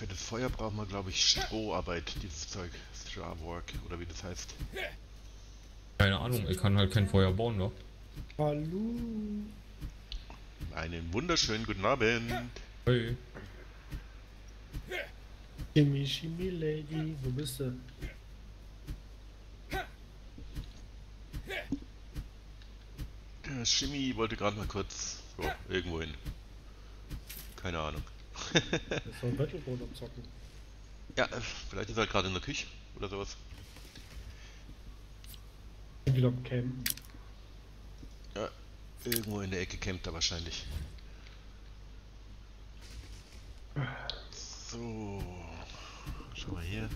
für das Feuer brauchen wir, glaube ich, Stroharbeit, dieses Zeug. Strawwork, oder wie das heißt. Keine Ahnung, ich kann halt kein Feuer bauen, ne? Hallo. Einen wunderschönen guten Abend. Hey. Shimmy, shimmy, lady. Wo bist du? Der Shimmy wollte gerade mal kurz so, irgendwo hin. Keine Ahnung. Das ist ein Battleboard am Zocken. Ja, äh, vielleicht ist er gerade in der Küche oder sowas. Wieder am Campen. Ja, irgendwo in der Ecke campt er wahrscheinlich. So, schau mal hier.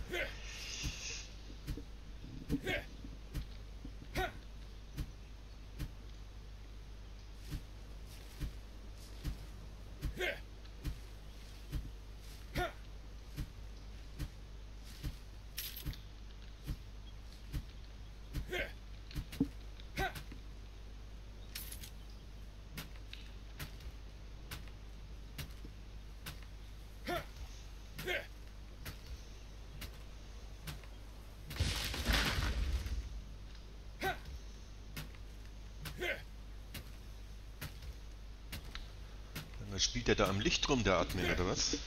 Spielt der da am Licht rum, der Admin, oder was?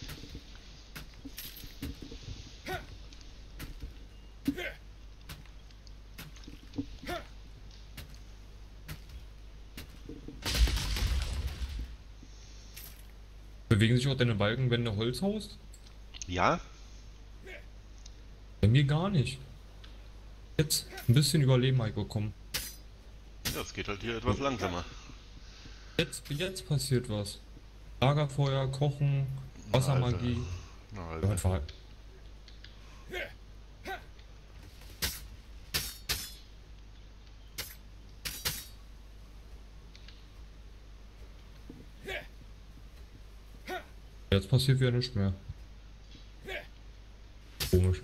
Bewegen sich auch deine Balkenwände Holzhaus? Ja? Bei mir gar nicht. Jetzt ein bisschen Überleben halt bekommen. Das geht halt hier etwas langsamer. Jetzt, jetzt passiert was. Lagerfeuer, Kochen, Wassermagie. Ja, Alter. einfach. Jetzt passiert wieder nichts mehr. Komisch.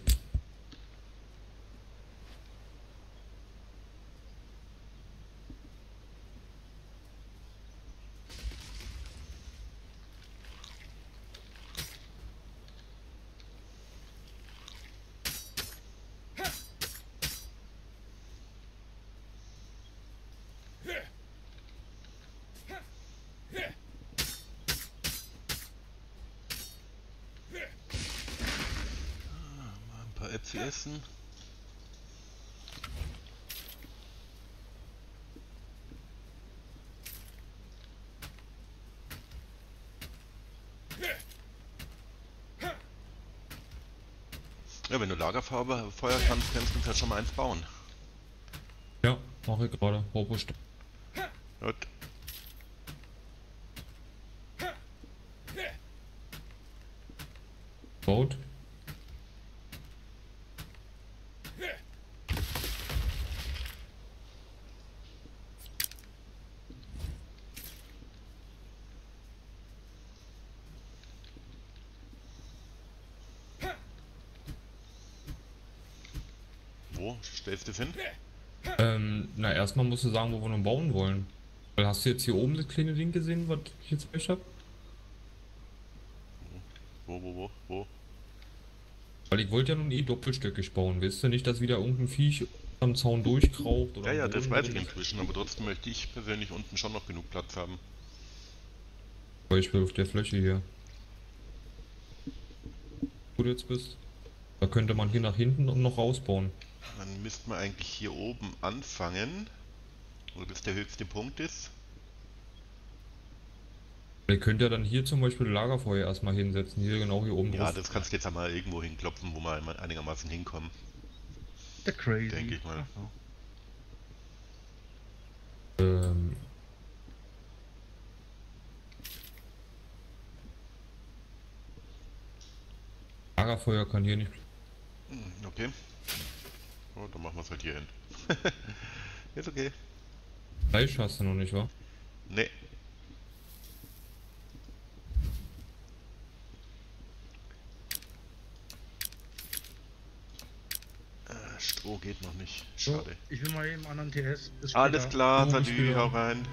Ein paar Äpfel essen. Ja, wenn du Lagerfeuer Feuer kannst, kannst du uns schon mal eins bauen. Ja, mache ich gerade. Robost. Gut. Baut. Wo stellst du es hin? Ähm, na erstmal musst du sagen, wo wir nun bauen wollen. Weil hast du jetzt hier oben das kleine Ding gesehen, was ich jetzt euch hab? Wo, wo, wo, wo? Weil ich wollte ja nun eh doppelstöckig bauen, wisst ihr nicht, dass wieder irgendein Viech am Zaun durchkraucht oder Ja, ja, das weiß ich inzwischen, aber trotzdem möchte ich persönlich unten schon noch genug Platz haben. Zum Beispiel auf der Fläche hier. Wo du jetzt bist. Da könnte man hier nach hinten und noch rausbauen. Dann müsste man eigentlich hier oben anfangen, wo das der höchste Punkt ist. Ihr könnt ja dann hier zum Beispiel Lagerfeuer erstmal hinsetzen, hier genau hier oben Ja, drauf. das kannst du jetzt einmal irgendwo hinklopfen, wo wir einigermaßen hinkommen, Der Crazy. denke ich mal. Ähm, Lagerfeuer kann hier nicht. Hm, Okay. Oh, dann machen wir es halt hier hin. ist okay. Fleisch hast du noch nicht, wa? Nee. Äh, Stroh geht noch nicht. So, Schade. ich will mal eben anderen TS. Alles klar, Oh, Salü, hau rein.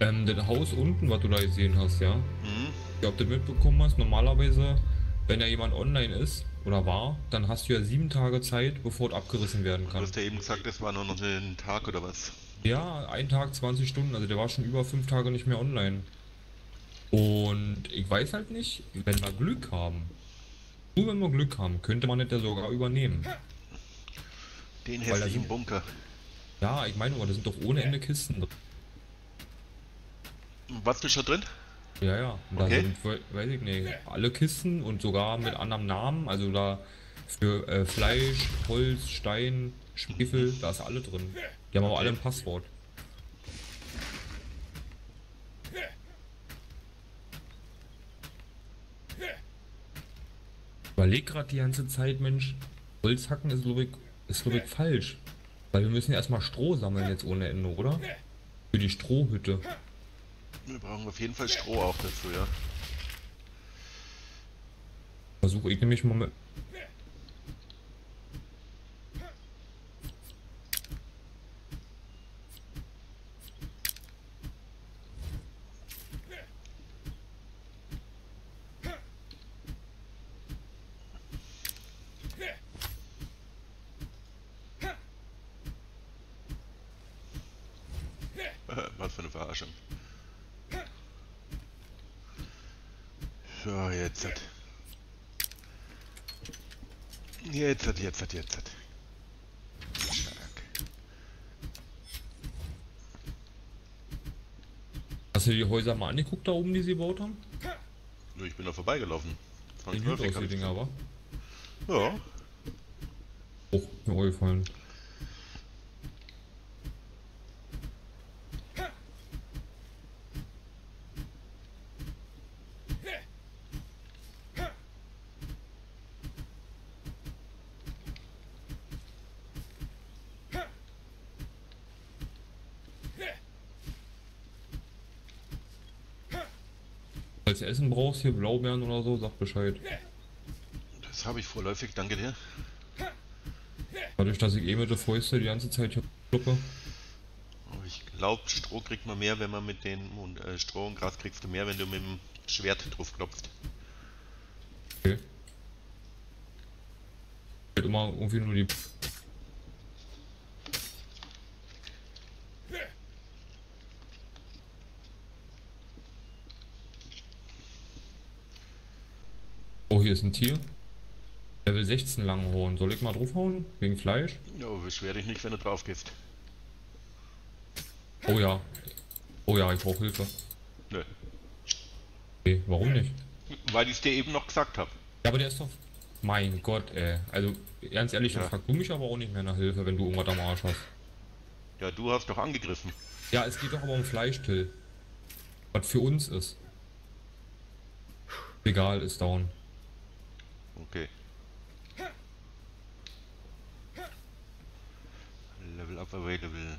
Ähm, das Haus unten, was du da gesehen hast, ja? Mhm. Ja, ob du das mitbekommen hast, normalerweise, wenn ja jemand online ist oder war, dann hast du ja sieben Tage Zeit, bevor es abgerissen werden Du kann. hast ja eben gesagt, das war nur noch ein Tag oder was? Ja, ein Tag, 20 Stunden, also der war schon über fünf Tage nicht mehr online. Und ich weiß halt nicht, wenn wir Glück haben, nur wenn wir Glück haben, könnte man das ja sogar übernehmen. Den hässlichen Bunker. Ja, ich meine, aber da sind doch ohne Ende Kisten drin. Warst du schon drin? Ja, ja. Und da Okay. sind, we- weiß ich nicht, alle Kisten und sogar mit anderem Namen. Also da für äh, Fleisch, Holz, Stein, Schwefel, da ist alle drin. Die haben aber alle ein Passwort. Überleg gerade die ganze Zeit, Mensch, Holz hacken ist glaube ich, ist, glaub ich falsch. Weil wir müssen ja erstmal Stroh sammeln jetzt ohne Ende, oder? Für die Strohhütte. Wir brauchen auf jeden Fall Stroh auch ja. Versuche ich nämlich mal mit. Was für eine Verarschung. So, jetzt hat. Jetzt hat, jetzt. Hast du die Häuser mal angeguckt da oben, die sie gebaut haben? Nur ich bin da vorbeigelaufen. Gut aus, die Dinger, aber. Ja, Oh, mir auch gefallen. Falls du Essen brauchst, hier Blaubeeren oder so, sag Bescheid. das habe ich vorläufig, danke dir. Dadurch, dass ich eh mit der Fäuste die ganze Zeit hier schluppe. Aber ich glaube, Stroh kriegt man mehr, wenn man mit den und, äh, Stroh und Gras kriegst du mehr, wenn du mit dem Schwert drauf klopfst. Okay. Immer irgendwie nur die. Oh, hier ist ein Tier. Level 16 Langhorn. Soll ich mal draufhauen? Wegen Fleisch? Ja, aber beschwer dich nicht, wenn du drauf gehst. Oh ja. Oh ja, ich brauche Hilfe. Nö. Okay, warum nicht? Weil ich es dir eben noch gesagt habe. Ja, aber der ist doch. Mein Gott, ey. Also, ganz ehrlich, Ja. frag du mich aber auch nicht mehr nach Hilfe, wenn du irgendwas am Arsch hast. Ja, du hast doch angegriffen. Ja, es geht doch aber um Fleischtill. Was für uns ist. Egal, ist down. Okay. Level up available.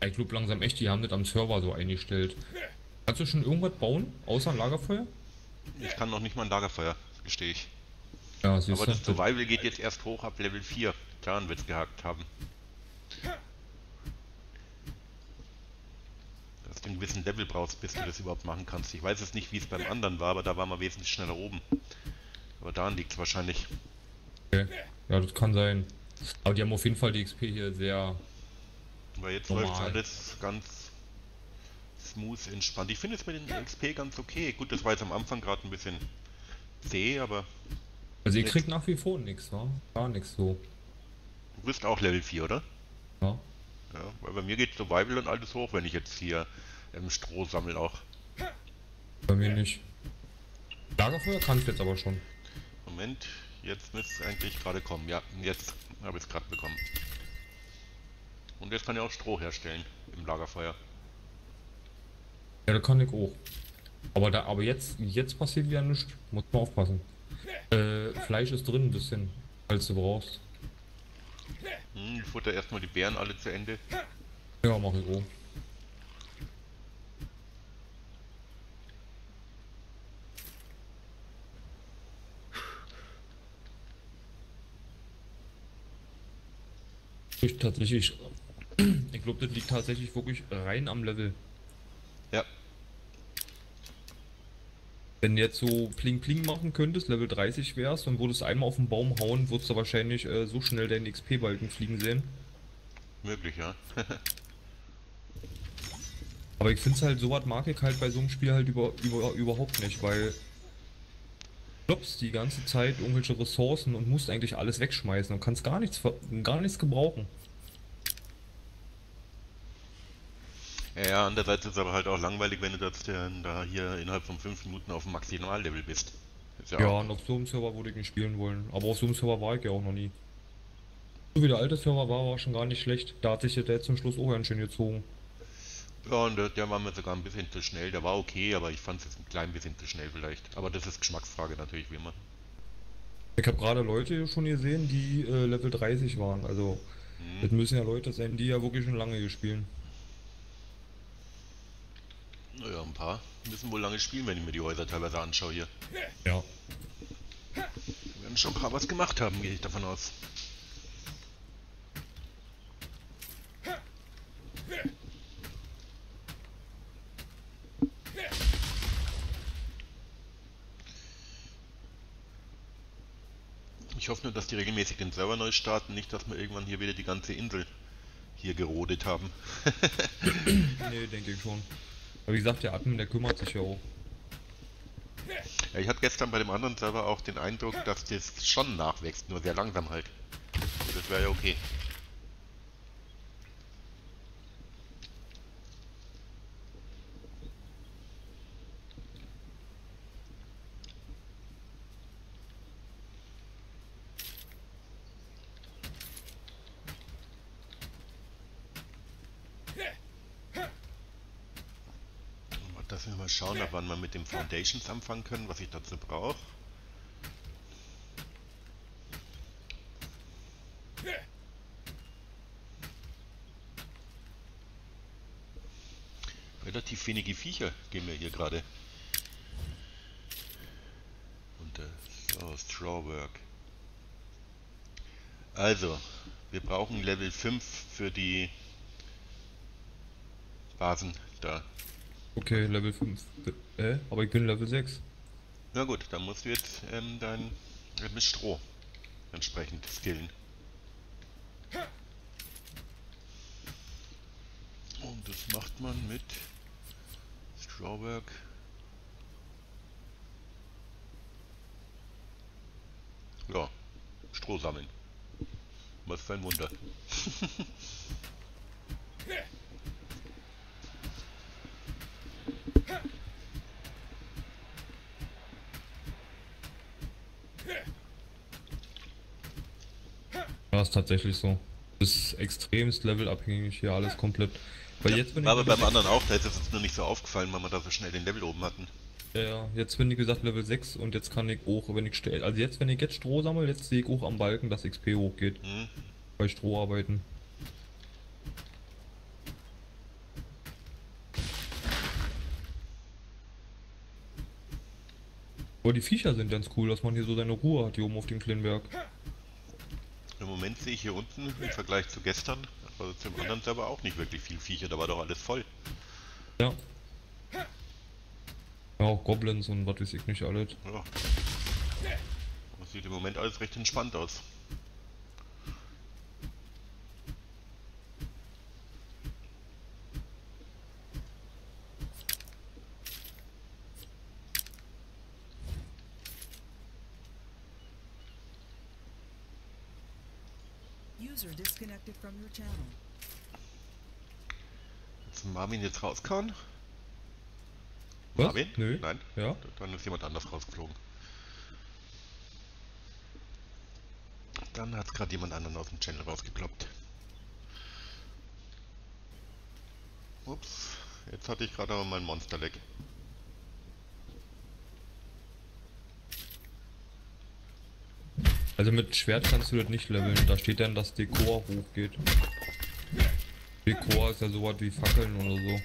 Ich glaube langsam echt, die haben das am Server so eingestellt. Kannst du schon irgendwas bauen, außer ein Lagerfeuer? Ich kann noch nicht mal ein Lagerfeuer, gestehe ich. Ja, Aber du. das Survival geht jetzt erst hoch ab Level 4. Daran wird's gehakt haben. Dass du einen gewissen Level brauchst, bis du das überhaupt machen kannst. Ich weiß es nicht, wie es beim anderen war, aber da war man wesentlich schneller oben. Aber daran liegt es wahrscheinlich. Okay. Ja, das kann sein. Aber die haben auf jeden Fall die XP hier sehr. Weil jetzt Normal. läuft alles ganz smooth entspannt. Ich finde es mit den XP ganz okay. Gut, das war jetzt am Anfang gerade ein bisschen zäh, aber Also ihr Jetzt- kriegt nach wie vor nichts, wa? Gar nichts so. du bist auch Level 4, oder? Ja. Ja, weil bei mir geht Survival und alles hoch, wenn ich jetzt hier ähm, Stroh sammle auch. Bei mir nicht. Lagerfeuer kannst du jetzt aber schon. Moment, jetzt müsste es eigentlich gerade kommen. Ja, jetzt habe ich es gerade bekommen. Und jetzt kann ich auch Stroh herstellen im Lagerfeuer. Ja, da kann ich auch. Aber, da, aber jetzt, jetzt passiert wieder nichts. Muss man aufpassen. Äh, Fleisch ist drin ein bisschen, falls du brauchst. Hm, ich futter erstmal die Bären alle zu Ende. Ja, mach ich auch. Tatsächlich. Ich glaube, das liegt tatsächlich wirklich rein am Level. Ja, wenn du jetzt so Pling Pling machen könntest, Level 30 wärst und würdest einmal auf den Baum hauen, würdest du wahrscheinlich äh, so schnell deinen XP-Balken fliegen sehen. Möglich, ja. Aber ich finde halt, sowas mag ich halt bei so einem Spiel halt über, über, überhaupt nicht, weil du die ganze Zeit irgendwelche Ressourcen und musst eigentlich alles wegschmeißen und kannst gar nichts, gar nichts gebrauchen. Ja, andererseits ist es aber halt auch langweilig, wenn du das dann da hier innerhalb von 5 Minuten auf dem Maximallevel bist. Ist ja, Ja, und auf so einem Server würde ich nicht spielen wollen. Aber auf so einem Server war ich ja auch noch nie. So wie der alte Server war, war schon gar nicht schlecht. Da hat sich ja der zum Schluss auch ganz schön gezogen. ja, und der, der war mir sogar ein bisschen zu schnell. Der war okay, aber ich fand es ein klein bisschen zu schnell vielleicht. Aber das ist Geschmacksfrage natürlich, wie immer. Ich habe gerade Leute schon gesehen, die äh, Level 30 waren. Also, das Hm. müssen ja Leute sein, die ja wirklich schon lange gespielt. Naja, ein paar müssen wohl lange spielen, wenn ich mir die Häuser teilweise anschaue hier. Ja. Wir werden schon ein paar was gemacht haben, gehe ich davon aus. Ich hoffe nur, dass die regelmäßig den Server neu starten, nicht dass wir irgendwann hier wieder die ganze Insel hier gerodet haben. Nee, denke ich schon. Aber wie gesagt, der Admin, der kümmert sich ja auch. Ja, ich hatte gestern bei dem anderen Server auch den Eindruck, dass das schon nachwächst, nur sehr langsam halt. Das wäre ja okay. Dass wir mal schauen, ab wann wir mit dem Foundations anfangen können, was ich dazu brauche. Relativ wenige Viecher gehen mir hier gerade. Und äh, so, Strawwork. Also, wir brauchen Level 5 für die Basen da. Okay, Level 5. Äh, aber ich bin Level 6. Na gut, dann musst du jetzt ähm, dein äh, mit Stroh entsprechend skillen. Und das macht man mit Strawwork. Ja, Stroh sammeln. Was für ein Wunder. Ja, ist tatsächlich so. Das ist extremst levelabhängig hier alles komplett. Weil jetzt bin War aber beim anderen auch, da ist es uns nur nicht so aufgefallen, weil wir da so schnell den Level oben hatten. Ja, ja, jetzt bin ich gesagt Level 6 und jetzt kann ich auch, wenn ich stell, also jetzt, wenn ich jetzt Stroh sammle, jetzt sehe ich auch am Balken, dass XP hochgeht. Hm? Bei Stroharbeiten. Aber die Viecher sind ganz cool, dass man hier so seine Ruhe hat hier oben auf dem kleinen Berg. Im Moment sehe ich hier unten im Vergleich zu gestern, also zum anderen Server auch nicht wirklich viel Viecher, da war doch alles voll. Ja. Ja, auch Goblins und was weiß ich nicht alles. Ja. Das sieht im Moment alles recht entspannt aus. User disconnected from your channel. Ist Marvin jetzt rauskauen? Was? Marvin? Nö. Nein? Ja? Dann ist jemand anders rausgeflogen. Dann hat es gerade jemand anderen aus dem Channel rausgekloppt. Ups, jetzt hatte ich gerade aber mein Monster-Leck. Also mit Schwert kannst du das nicht leveln. Da steht dann, dass Dekor hochgeht. Dekor ist ja sowas wie Fackeln oder so.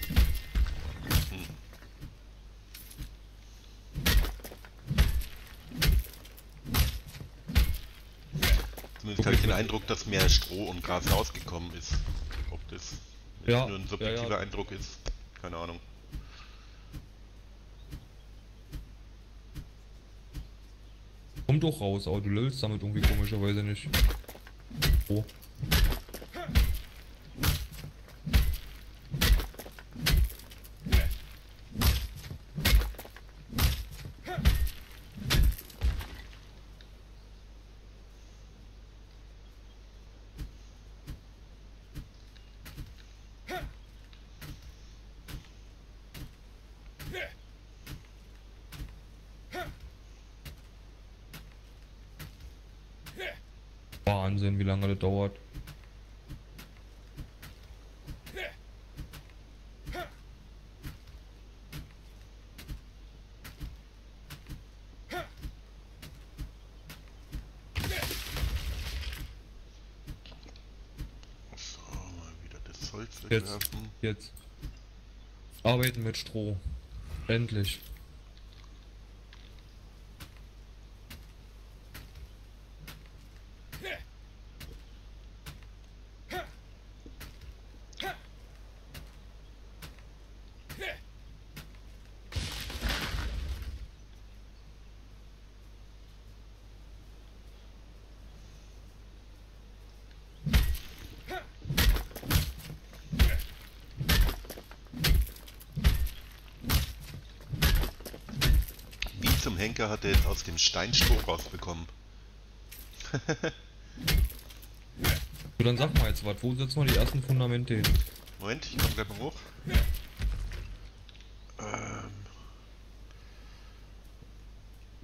Zumindest habe ich den Eindruck, dass mehr Stroh und Gras rausgekommen ist. Ob das Ja, nur ein ja, subjektiver ja. Eindruck ist, keine Ahnung. Komm doch raus, aber du löst damit irgendwie komischerweise nicht. Oh. Wahnsinn, wie lange dauert. So, mal wieder das Holz Jetzt, jetzt. Arbeiten mit Stroh. Endlich. Wie zum Henker hat er jetzt aus dem Steinstroh rausbekommen? So, dann sag mal jetzt was. Wo setzen wir die ersten Fundamente hin? Moment, ich komme gleich mal hoch. Ähm,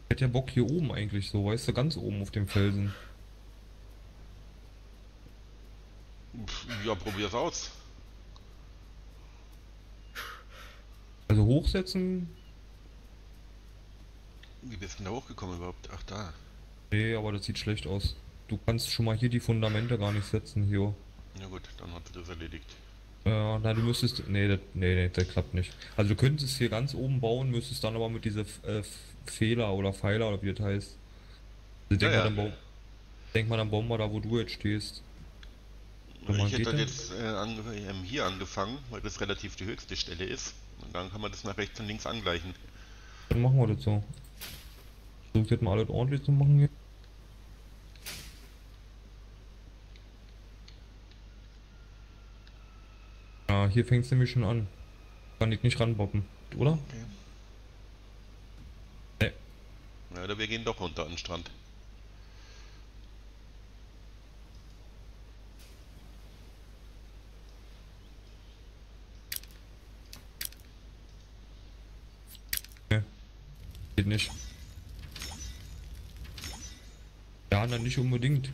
Ich hätte ja Bock hier oben eigentlich so, weißt du, ganz oben auf dem Felsen. ja, probier's aus. Also hochsetzen? Wie bist du denn da hochgekommen überhaupt? Ach, da. Nee, aber das sieht schlecht aus. Du kannst schon mal hier die Fundamente gar nicht setzen, hier. Ja gut, dann hat das erledigt. Ja, na, du müsstest. Nee, das, nee, nee, das klappt nicht. Also, du könntest hier ganz oben bauen, müsstest dann aber mit diese äh, Fehler oder Pfeiler oder wie das heißt. Also, denk, Ja, mal, ja. dann bau, denk mal, dann bauen wir da, wo du jetzt stehst. Mal, ich hätte dann jetzt äh, ange ähm, hier angefangen, weil das relativ die höchste Stelle ist. Und dann kann man das nach rechts und links angleichen. Dann machen wir das so. Versuch jetzt mal alles ordentlich zu machen hier. Ja, hier fängt es nämlich schon an. Kann ich nicht ranboppen, oder? Okay. Nee. Ja, oder wir gehen doch runter an den Strand. Geht nicht. Ja, dann nicht unbedingt.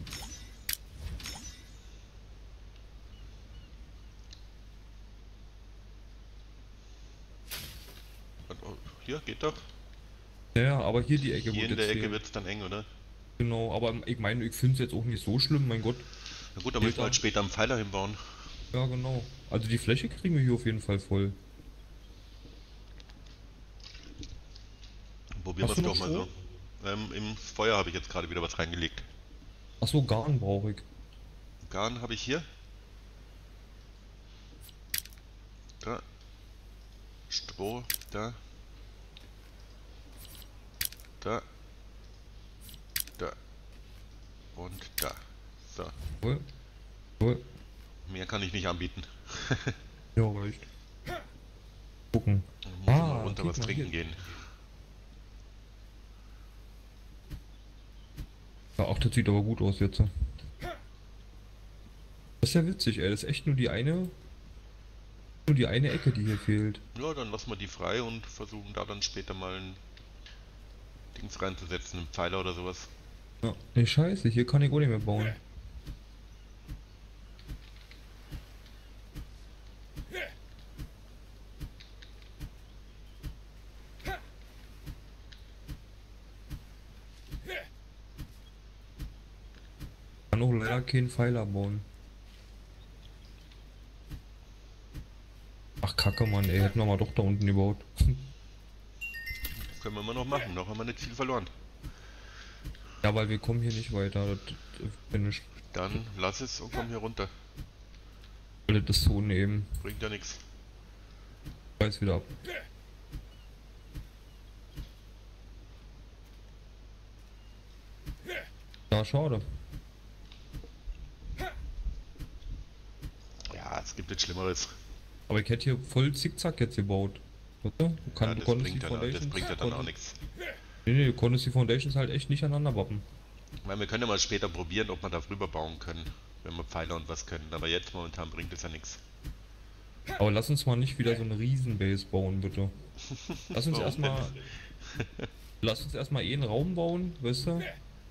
Oh, Hier, geht doch. Ja, aber hier die Ecke Hier wird in der Ecke wird es dann eng, oder? Genau, aber ich meine, ich finde es jetzt auch nicht so schlimm, mein Gott. Na gut, dann müssen wir halt später einen Pfeiler hinbauen. Ja, genau. Also die Fläche kriegen wir hier auf jeden Fall voll. Probieren wir es doch mal so. Ähm, Im Feuer habe ich jetzt gerade wieder was reingelegt. Achso, Garn brauche ich. Garn habe ich hier. Da. Stroh, da. Da. Da. Und da. So. Cool. Cool. Mehr kann ich nicht anbieten. Ja, reicht. Gucken. Ich muss Ah, mal runter was trinken hier. gehen. Ja, ach, das sieht aber gut aus jetzt. Das ist ja witzig, ey. Das ist echt nur die eine. Nur die eine Ecke, die hier fehlt. Ja, dann lassen wir die frei und versuchen da dann später mal ein Dings reinzusetzen, einen Pfeiler oder sowas. Ja. Nee, scheiße, hier kann ich auch nicht mehr bauen. Kann auch leider keinen Pfeiler bauen. Ach kacke, Mann, ey, hätten wir mal doch da unten gebaut. Können wir immer noch machen, noch haben wir nicht viel verloren. Ja, weil wir kommen hier nicht weiter. Das, ich, Dann lass es und komm hier runter. das so nehmen. Bringt ja nichts. Weiß wieder ab. Ja, schade. Ja, es gibt jetzt Schlimmeres. Aber ich hätte hier voll zickzack jetzt gebaut. Weißt du? Kann, Ja, das, konntest bringt die dann, das bringt ja dann auch nichts. Nee, nee, du konntest die Foundations halt echt nicht aneinander wappen. Meine, wir können ja mal später probieren, ob wir da drüber bauen können. Wenn wir Pfeiler und was können. Aber jetzt momentan bringt es ja nichts. Aber lass uns mal nicht wieder so eine Riesenbase bauen, bitte. Lass uns erstmal. Lass uns erstmal eh einen Raum bauen, weißt du?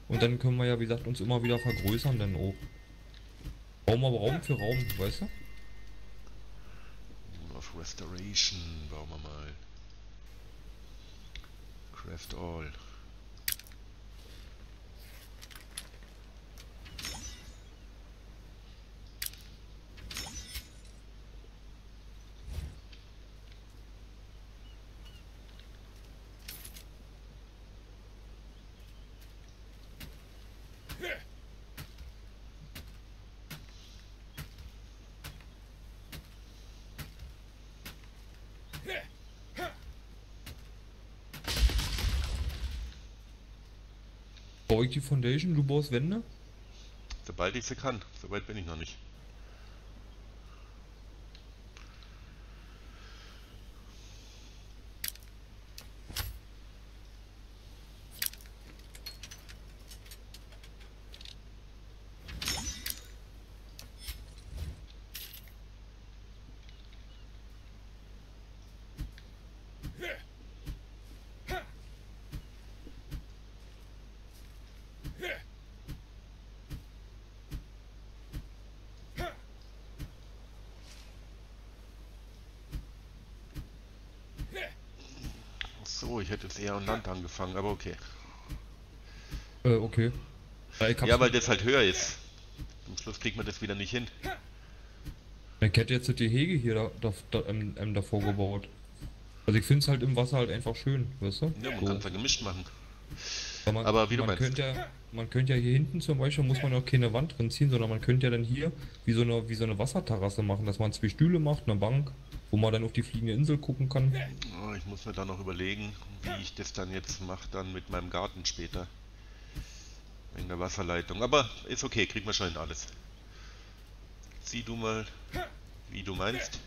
Und dann können wir ja, wie gesagt, uns immer wieder vergrößern, dann auch. Bauen wir aber Raum für Raum, weißt du? Restoration bauen wir mal. Craft all. Baue ich die Foundation, du baust Wände? Sobald ich sie kann. Soweit bin ich noch nicht. So, ich hätte jetzt eher an Land angefangen, aber okay. Äh, okay. Ja, weil das halt höher ist. Zum Schluss kriegt man das wieder nicht hin. ich hätte jetzt die Hege hier da, da, da, ähm, ähm, davor gebaut. Also ich finde es halt im Wasser halt einfach schön, weißt du? Ja, man So. kann es ja gemischt machen. Weil man, aber wie du man meinst. Könnte ja, man könnte ja hier hinten zum Beispiel, muss man auch keine Wand drin ziehen, sondern man könnte ja dann hier wie so eine, wie so eine Wasserterrasse machen, dass man zwei Stühle macht, eine Bank, wo man dann auf die fliegende Insel gucken kann. Ich muss mir da noch überlegen, wie ich das dann jetzt mache, dann mit meinem Garten später. Wegen der Wasserleitung. Aber ist okay, kriegen wir schon alles. Sieh du mal, wie du meinst.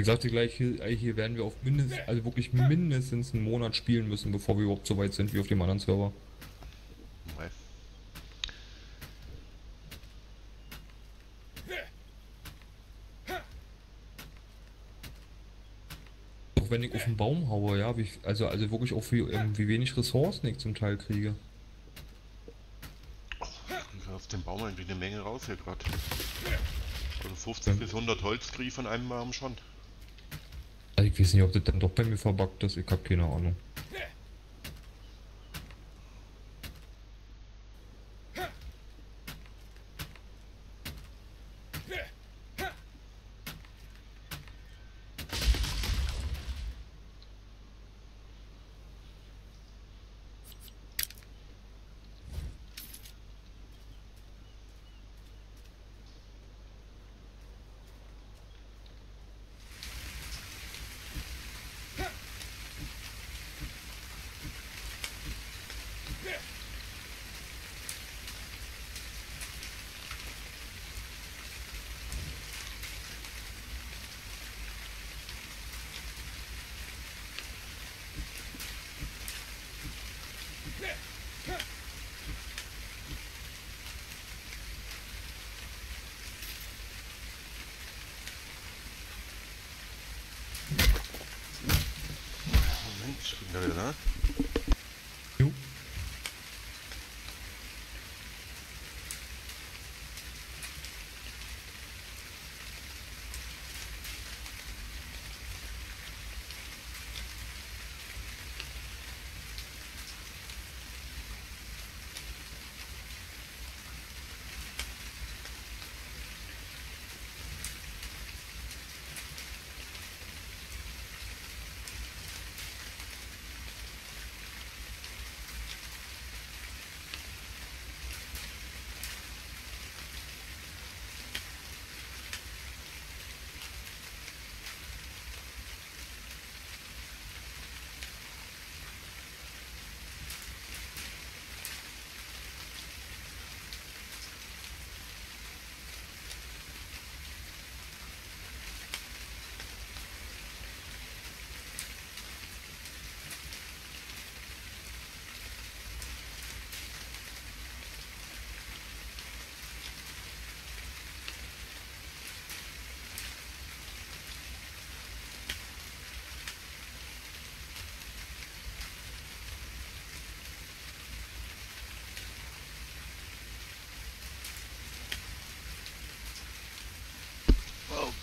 Ich sagte gleich, hier, werden wir auf mindestens, also wirklich mindestens einen Monat spielen müssen, bevor wir überhaupt so weit sind wie auf dem anderen Server. Auch wenn ich auf den Baum haue, ja, wie, also, also wirklich auch wie, ähm, wie wenig Ressourcen ich zum Teil kriege. Auf dem Baum eigentlich eine Menge raus hier gerade. Also 50 bis 100 Holz kriege ich von einem Baum schon. Ich weiß nicht, ob das dann doch bei mir verbuggt ist, ich habe keine Ahnung.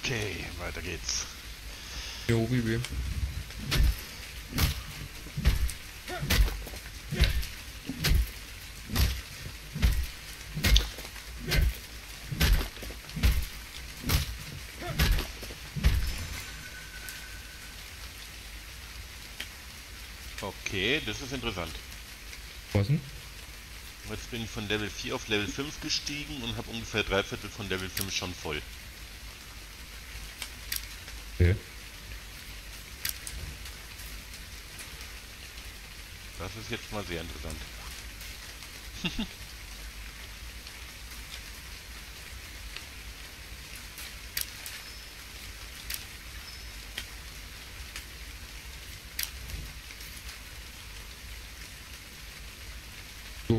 Okay, weiter geht's. Jo, Bibi. Okay, das ist interessant. Was denn? Jetzt bin ich von Level 4 auf Level 5 gestiegen und habe ungefähr drei Viertel von Level 5 schon voll. Okay. Das ist jetzt mal sehr interessant.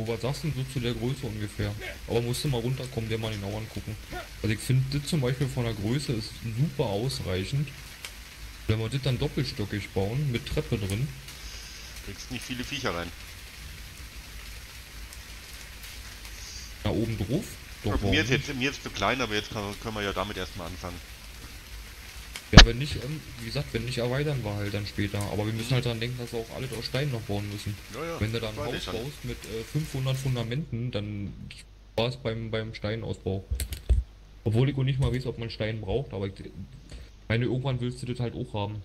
was sagst du denn so zu der Größe ungefähr? Aber musst du mal runterkommen, dir mal genau angucken. Also ich finde das zum Beispiel von der Größe ist super ausreichend. Wenn wir das dann doppelstöckig bauen, mit Treppe drin, Kriegst nicht viele Viecher rein. da oben drauf. Doch, warum mir, ist jetzt, mir ist zu klein, aber jetzt kann, können wir ja damit erstmal anfangen. Ja, wenn nicht, ähm, wie gesagt, wenn nicht erweitern wir halt dann später. Aber wir müssen halt dran denken, dass wir auch alles aus Stein noch bauen müssen. Ja, ja, wenn du dann ein Haus baust mit äh, 500 Fundamenten, dann war es beim, beim Steinausbau. Obwohl ich auch nicht mal weiß, ob man Stein braucht, aber ich meine, irgendwann willst du das halt auch haben.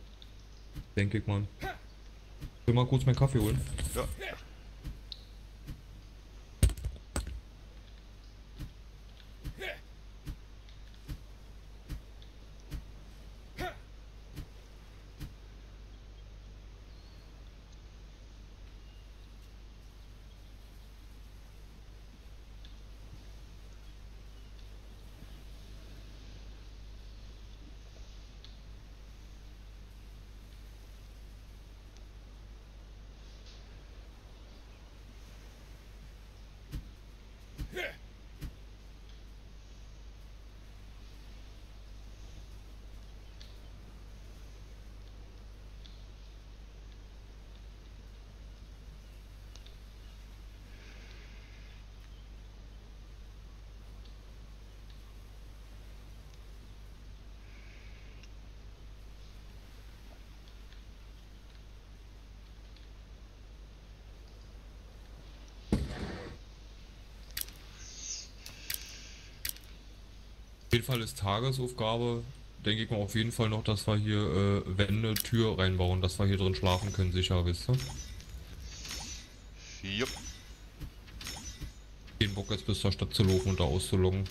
Denke ich mal. Ich will mal kurz meinen Kaffee holen. Ja. Auf jeden Fall ist Tagesaufgabe, denke ich mal auf jeden Fall noch, dass wir hier äh, Wände, Tür reinbauen, dass wir hier drin schlafen können, sicher, wisst ihr? Jupp. Den Bock jetzt bis zur Stadt zu laufen und da auszuloggen.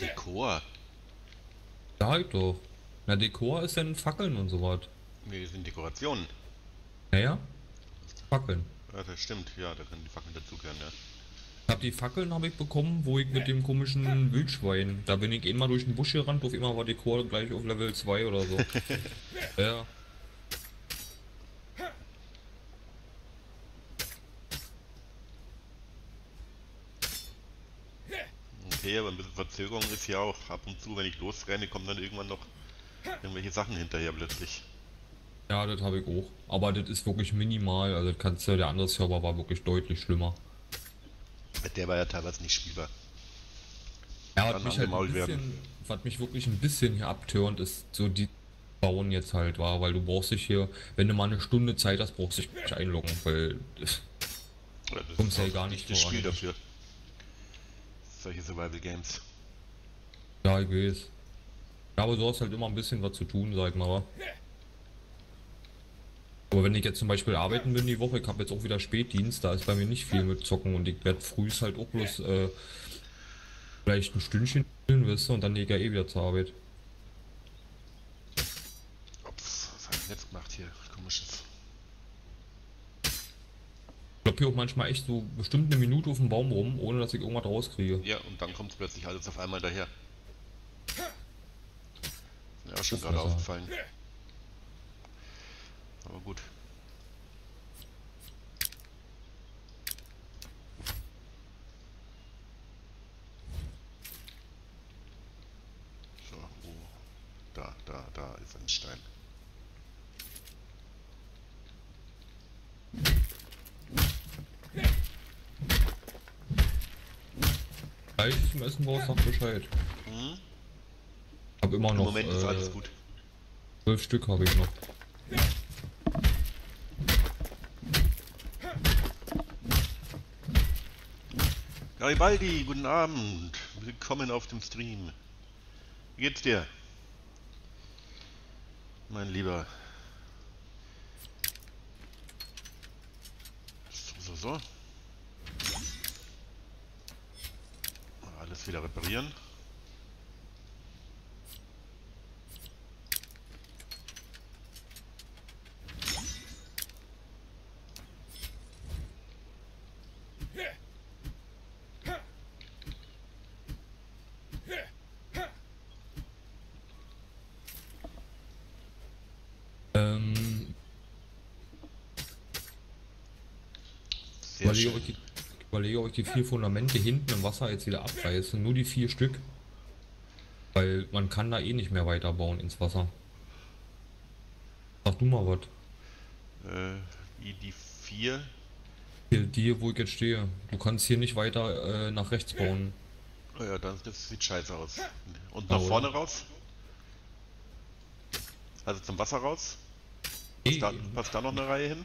Dekor. Ja, halt doch. Na, Dekor ist dann Fackeln und so was. Nee, sind Dekorationen. Naja, Fackeln. Ja, das stimmt. Ja, da können die Fackeln dazugehören, ja. Ich hab die Fackeln habe ich bekommen, wo ich mit dem komischen Wildschwein, da bin ich immer durch den Busch gerannt, auf immer war die Core gleich auf Level 2 oder so. ja. Okay, aber ein bisschen Verzögerung ist ja auch ab und zu, wenn ich losrenne, kommen dann irgendwann noch irgendwelche Sachen hinterher plötzlich. Ja, das habe ich auch. Aber das ist wirklich minimal, also kannst du, der andere Server war wirklich deutlich schlimmer. Der war ja teilweise nicht spielbar. Ja, was mich halt bisschen, was mich wirklich ein bisschen hier abtönt, ist so die Bauen jetzt halt war, weil du brauchst dich hier, wenn du mal eine Stunde Zeit hast, brauchst du dich nicht einloggen, weil Ja, das Kommst ist ja gar nicht das voran. Spiel dafür. Solche Survival Games. ja, ich weiß. Ja, aber du hast halt immer ein bisschen was zu tun, sag mal. Aber wenn ich jetzt zum Beispiel arbeiten bin die Woche, ich habe jetzt auch wieder Spätdienst, da ist bei mir nicht viel mit Zocken und ich werde früh halt auch bloß äh, vielleicht ein Stündchen spielen, weißt du, und dann ich ja eh wieder zur Arbeit. Ups, was hab ich jetzt gemacht hier? Komisches. Ich glaube hier auch manchmal echt so bestimmt eine Minute auf dem Baum rum, ohne dass ich irgendwas rauskriege. Ja, und dann kommt plötzlich alles auf einmal daher. Ist mir auch schon gerade aufgefallen. Aber gut. So, wo? Da, da, da ist ein Stein. Gleich zum Essen brauchst, sag Bescheid. Hm? Hab immer Im noch Moment ist alles äh, gut. zwölf Stück habe ich noch. Garibaldi, guten Abend. Willkommen auf dem Stream. Wie geht's dir? Mein Lieber. So, so, so. Alles wieder reparieren. Ähm, Sehr schön. Die, überlege, ob ich die vier Fundamente hinten im Wasser jetzt wieder abreiße. Nur die vier Stück. Weil man kann da eh nicht mehr weiterbauen ins Wasser. Sag du mal was. Äh, wie die vier. Die hier, wo ich jetzt stehe. Du kannst hier nicht weiter äh, nach rechts bauen. Oh ja, das, das sieht scheiße aus. Und Ja, nach oder? vorne raus? Also zum Wasser raus? Nee, Passt da, eben, passt da noch eine Reihe hin?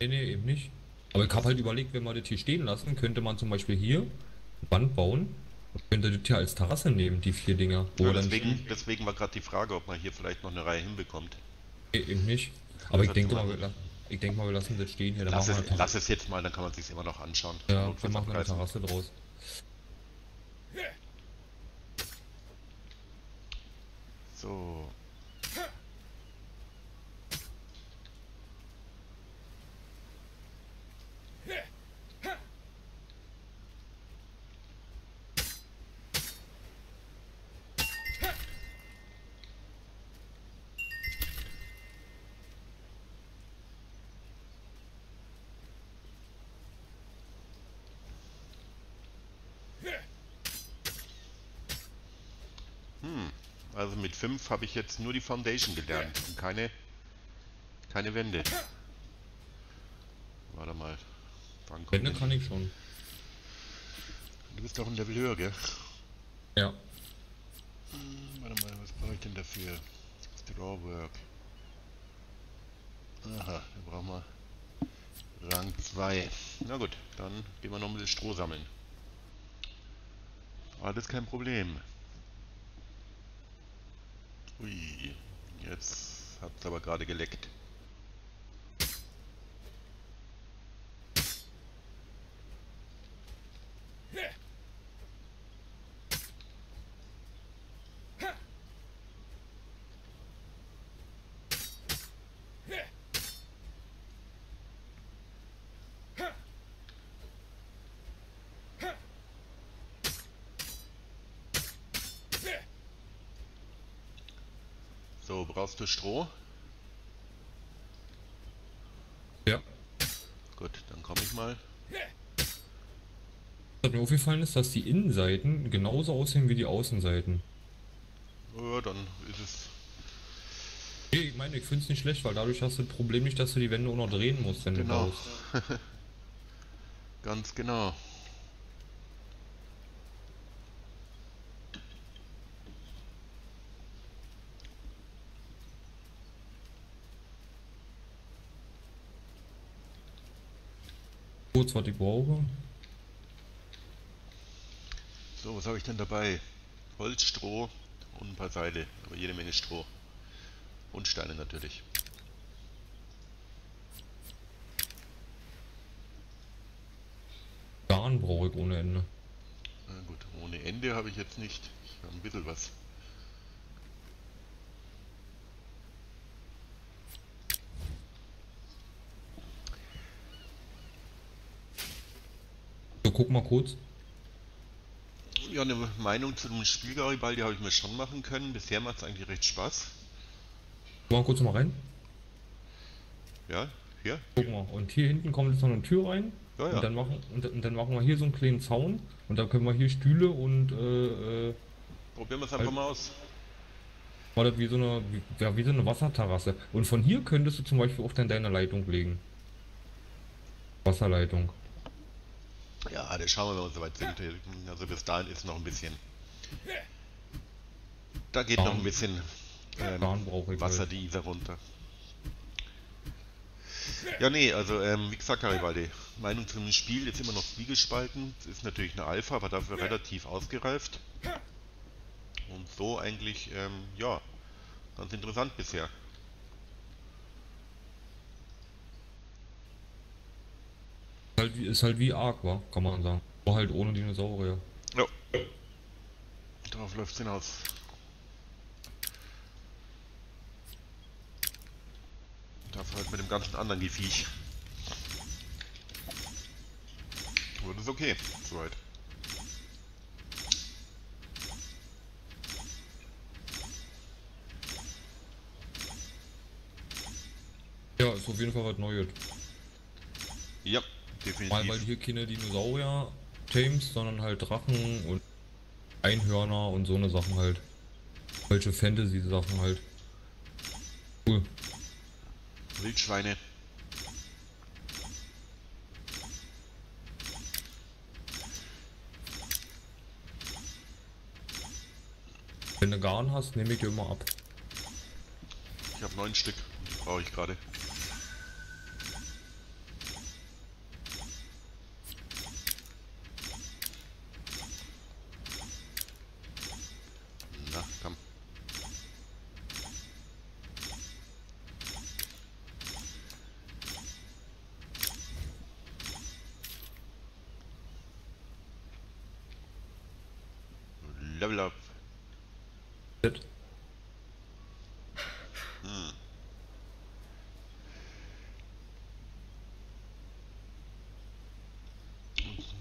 nee, nee, eben nicht. Aber ich habe halt überlegt, wenn wir das hier stehen lassen, könnte man zum Beispiel hier eine Wand bauen. und Könnte das hier als Terrasse nehmen, die vier Dinger. Ja, deswegen, deswegen war gerade die Frage, ob man hier vielleicht noch eine Reihe hinbekommt. Nee, eben nicht. Aber ich denke mal, wir, ich denke mal, wir lassen das stehen hier. Dann Lass es, lass es jetzt mal, dann kann man sich immer noch anschauen. Ja, Notfalls wir machen eine. Terrasse draus. So. Hm, also mit 5 habe ich jetzt nur die Foundation gelernt und keine, keine Wände. Warte mal. Wann kommt Wände kann ich schon. Du bist doch ein Level höher, gell? Ja. Hm, Warte mal, was brauche ich denn dafür? Strawwork. Aha, da brauchen wir Rang 2. Na gut, dann gehen wir noch ein bisschen Stroh sammeln. Alles kein Problem. Ui, jetzt hat es aber gerade geleckt. Brauchst du Stroh? Ja. Gut, dann komme ich mal. Was mir aufgefallen ist, dass die Innenseiten genauso aussehen wie die Außenseiten. Ja, dann ist es. Nee, ich meine, ich finde es nicht schlecht, weil dadurch hast du das Problem nicht, dass du die Wände auch noch drehen musst, wenn Genau. du baust. Ganz genau. Kurz, was ich brauche. So, was habe ich denn dabei? Holz, Stroh und ein paar Seile. Aber jede Menge Stroh. Und Steine natürlich. Garn brauche ich ohne Ende. Na gut, ohne Ende habe ich jetzt nicht. Ich habe ein bisschen was. Guck mal kurz. Ja, eine Meinung zu dem Spiel Garibaldi habe ich mir schon machen können. Bisher macht es eigentlich recht Spaß. Guck mal kurz mal rein. Ja, hier. Guck mal. Und hier hinten kommt jetzt noch eine Tür rein. Ja, ja. Und, dann machen, und, dann- und dann machen wir hier so einen kleinen Zaun. Und dann können wir hier Stühle und äh, äh, Probieren wir es einfach Halt. mal aus. war das wie so eine wie, ja, wie so eine Wasserterrasse. Und von hier könntest du zum Beispiel auch dann deine Leitung legen. Wasserleitung. Ja, das schauen wir, wenn wir soweit sind. Also bis dahin ist noch ein bisschen. Da geht noch ein bisschen ähm, Wasser die Isar runter. Ja, nee, also ähm, wie gesagt, Garibaldi, Meinung zu dem Spiel ist immer noch zwiegespalten. Es ist natürlich eine Alpha, aber dafür relativ ausgereift. Und so eigentlich, ähm, ja, ganz interessant bisher. Halt, wie- ist halt wie Ark, wa? Kann man sagen. Nur halt ohne Dinosaurier. Ja. Darauf läuft's hinaus. Dafür halt mit dem ganzen anderen Geviech. Aber das ist okay, soweit. Ja, ist auf jeden Fall was Neues. Ja, definitiv. weil hier keine Dinosaurier Tames, sondern halt Drachen und Einhörner und so eine Sachen halt. Welche Fantasy-Sachen halt. Cool. Wildschweine. Wenn du Garn hast, nehme ich dir immer ab. Ich habe neun Stück brauche ich gerade. Na, komm. Level up. Shit.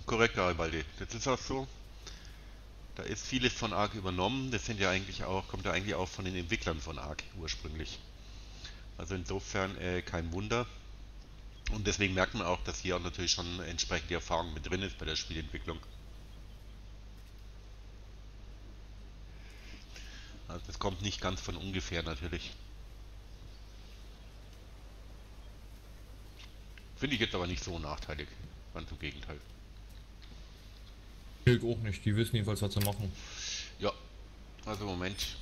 Korrekt, Garibaldi. Das ist auch so. Da ist vieles von Ark übernommen. Das sind ja eigentlich auch, kommt ja eigentlich auch von den Entwicklern von Ark ursprünglich. Also insofern äh, kein Wunder. Und deswegen merkt man auch, dass hier auch natürlich schon entsprechende Erfahrung mit drin ist bei der Spielentwicklung. Also das kommt nicht ganz von ungefähr natürlich. Finde ich jetzt aber nicht so nachteilig. Ganz im Gegenteil. Ich auch nicht, die wissen jedenfalls, was sie machen. Ja, also im Moment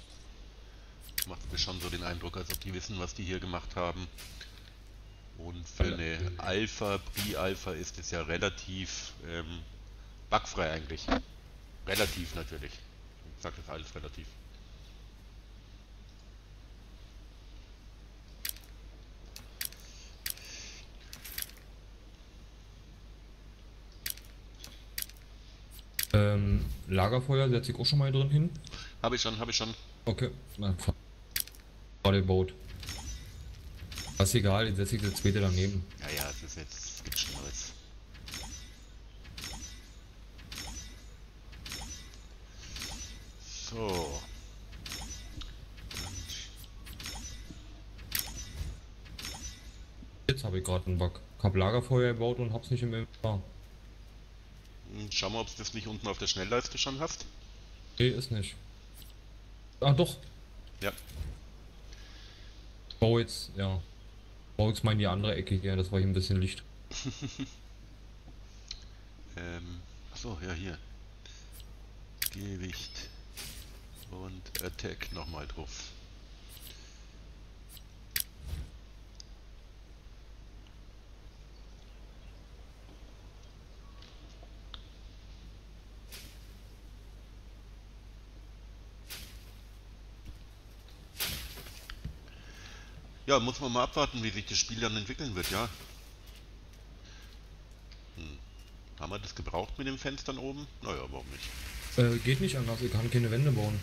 macht mir schon so den Eindruck, als ob die wissen, was die hier gemacht haben. Und für eine Alpha, Pre-Alpha ist es ja relativ ähm, bugfrei eigentlich. Relativ natürlich. Ich sag das alles relativ. Ähm, Lagerfeuer setze ich auch schon mal drin hin. Habe ich schon, habe ich schon. Okay, dann fahr Boot. Das ist egal, den setze ich jetzt zweite daneben. Ja, ja, es ist jetzt, es gibt schon Schlimmeres. So. Jetzt habe ich gerade einen Bug. Ich habe Lagerfeuer gebaut und habe es nicht im Inventar. Hm, Schau mal, ob du das nicht unten auf der Schnellleiste schon hast. Nee, ist nicht. Ah, doch. Ja. Bau jetzt, ja. Bau jetzt mal in die andere Ecke hier, das war hier ein bisschen Licht. Ähm, achso, ja hier. Gewicht und Attack nochmal drauf. Ja, muss man mal abwarten, wie sich das Spiel dann entwickeln wird, ja. Hm. Haben wir das gebraucht mit den Fenstern oben? Naja, warum nicht? Äh, geht nicht anders, ich kann keine Wände bauen.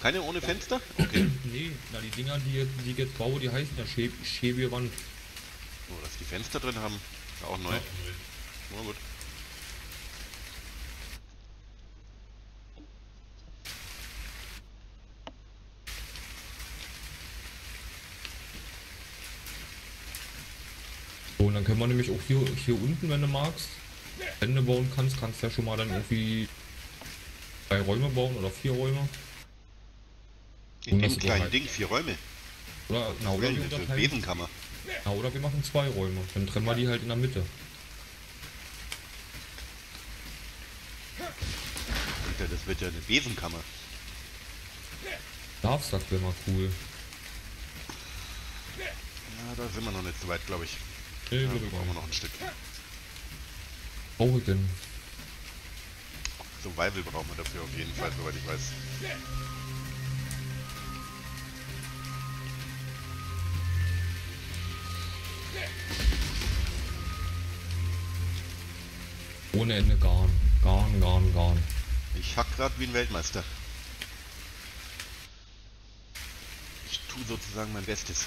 Keine ohne Fenster? Okay. Nee, na die Dinger, die, jetzt- die ich jetzt baue, die heißen ja Schäb schäbige Wand. Oh, dass die Fenster drin haben. Ist auch neu. Na gut. Dann können wir nämlich auch hier, hier unten, wenn du magst, Wände bauen kannst, kannst du ja schon mal dann irgendwie drei Räume bauen oder vier Räume. In dem kleinen halt- Ding, vier Räume. Oder, na, oder, wir Besenkammer. na, oder wir machen zwei Räume. Dann trennen wir die halt in der Mitte. Alter, das wird ja eine Besenkammer. Schlafsack wäre mal cool. Ja, da sind wir noch nicht so weit, glaube ich. Ja, ich brauchen wir noch ein Stück. Denn? Survival brauchen wir dafür auf jeden Fall, soweit ich weiß. Ohne Ende Garn. Garn, Garn, Garn. Ich hack grad wie ein Weltmeister. Ich tue sozusagen mein Bestes.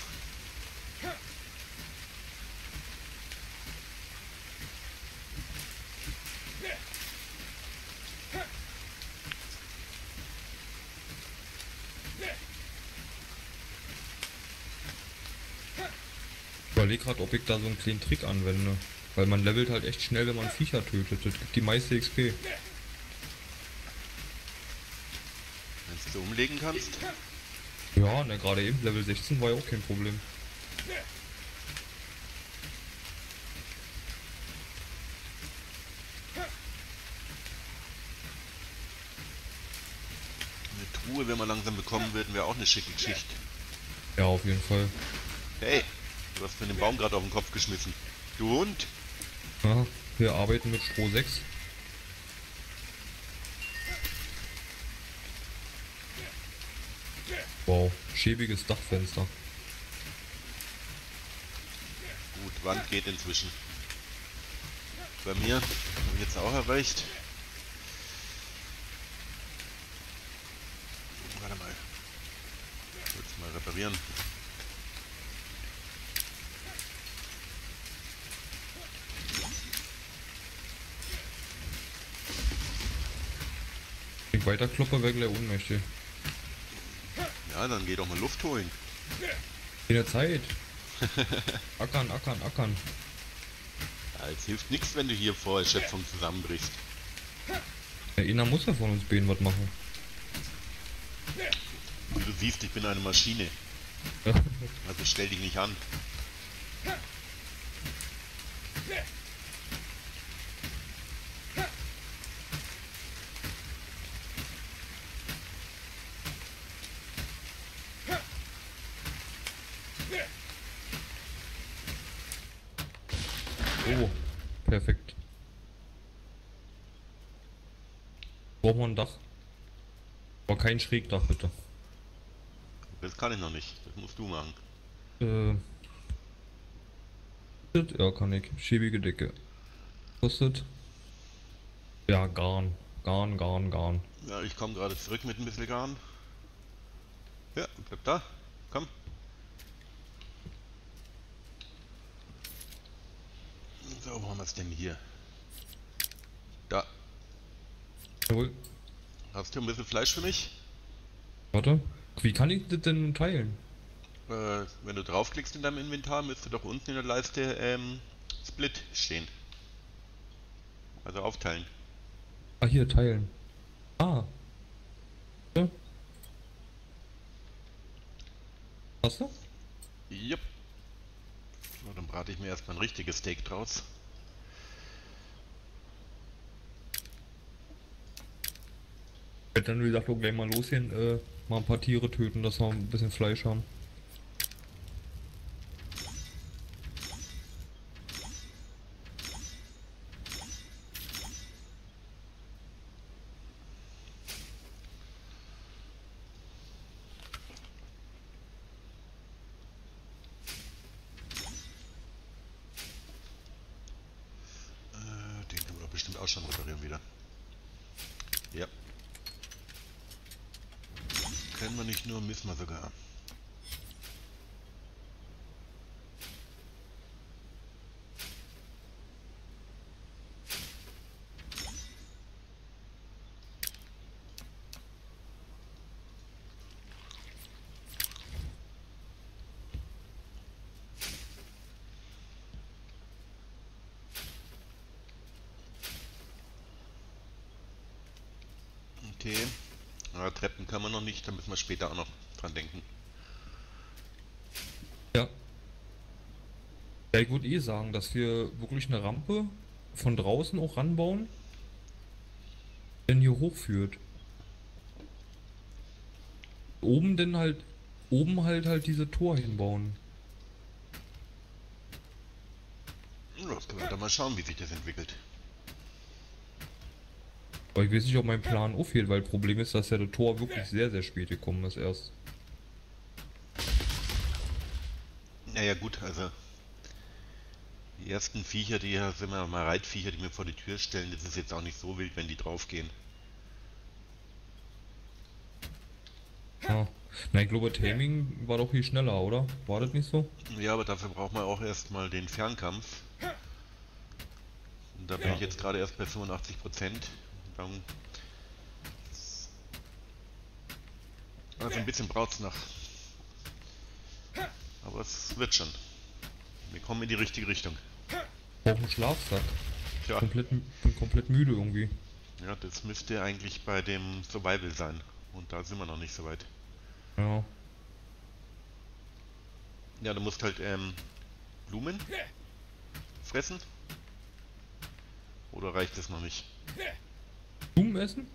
Gerade, ob ich da so einen kleinen Trick anwende. Weil man levelt halt echt schnell, wenn man Viecher tötet. Das gibt die meiste XP. Wenn du umlegen kannst. Ja, ne, gerade eben Level 16 war ja auch kein Problem. Eine Truhe, wenn wir langsam bekommen würden, wäre auch eine schicke Geschichte. Ja, auf jeden Fall. Hey, du hast mir den Baum gerade auf den Kopf geschmissen. Du Hund! Ja, wir arbeiten mit Stroh 6. Wow, schäbiges Dachfenster. Gut, Wand geht inzwischen. Bei mir habe ich jetzt auch erreicht. Warte mal. Kurz mal reparieren. Ich weiter kloppe, wäre gleich ohnmächtig. Ja, dann geh doch mal Luft holen. Keine Zeit. Ackern, ackern, ackern. Ja, es hilft nichts, wenn du hier vor Erschöpfung zusammenbrichst. Der einer muss ja von uns beiden was machen. Wie du siehst, ich bin eine Maschine. Ja. Also stell dich nicht an. Oh, perfekt. Brauchen wir ein Dach. Aber kein Schrägdach, bitte. Das kann ich noch nicht. Das musst du machen. Äh. Ja, kann ich. Schäbige Decke. Kostet? Ja, Garn. Garn, Garn, Garn. Ja, ich komme gerade zurück mit ein bisschen Garn. Ja, bleib da. Komm. So, wo haben wir es denn hier? Da. Jawohl. Hast du ein bisschen Fleisch für mich? Warte. Wie kann ich das denn teilen? Äh, wenn du draufklickst in deinem Inventar, müsste doch unten in der Leiste ähm, Split stehen. Also aufteilen. Ah, hier, teilen. Ah. Ja. Hast du? Jupp. So, dann brate ich mir erstmal ein richtiges Steak draus. Ich werde dann, wie gesagt, auch gleich mal losgehen, äh, mal ein paar Tiere töten, dass wir ein bisschen Fleisch haben. Äh, den können wir bestimmt auch schon reparieren wieder. Ja. Können wir nicht nur, müssen wir sogar. Okay. Aber Treppen kann man noch nicht, da müssen wir später auch noch dran denken. Ja. Ja, ich würde eh sagen, dass wir wirklich eine Rampe von draußen auch ranbauen, denn hier hochführt. Oben denn halt, oben halt halt diese Tor hinbauen. Ja, können wir dann mal schauen, wie sich das entwickelt. Aber ich weiß nicht, ob mein Plan aufgeht, weil Problem ist, dass ja das Tor wirklich sehr, sehr spät gekommen ist erst. Naja gut, also die ersten Viecher, die ja sind wir mal Reitviecher, die mir vor die Tür stellen, das ist jetzt auch nicht so wild, wenn die draufgehen. Ja. Na, ich glaube, Taming war doch viel schneller, oder? War das nicht so? Ja, aber dafür braucht man auch erstmal den Fernkampf. Und da bin Ja. ich jetzt gerade erst bei 85 Prozent. Dann also ein bisschen braucht's noch. Aber es wird schon. Wir kommen in die richtige Richtung. Brauch einen Schlafsack. Tja, Komplett, bin komplett müde irgendwie. ja, das müsste eigentlich bei dem Survival sein. Und da sind wir noch nicht so weit. Ja. Ja, du musst halt ähm, Blumen fressen. Oder reicht das noch nicht? Blumen essen?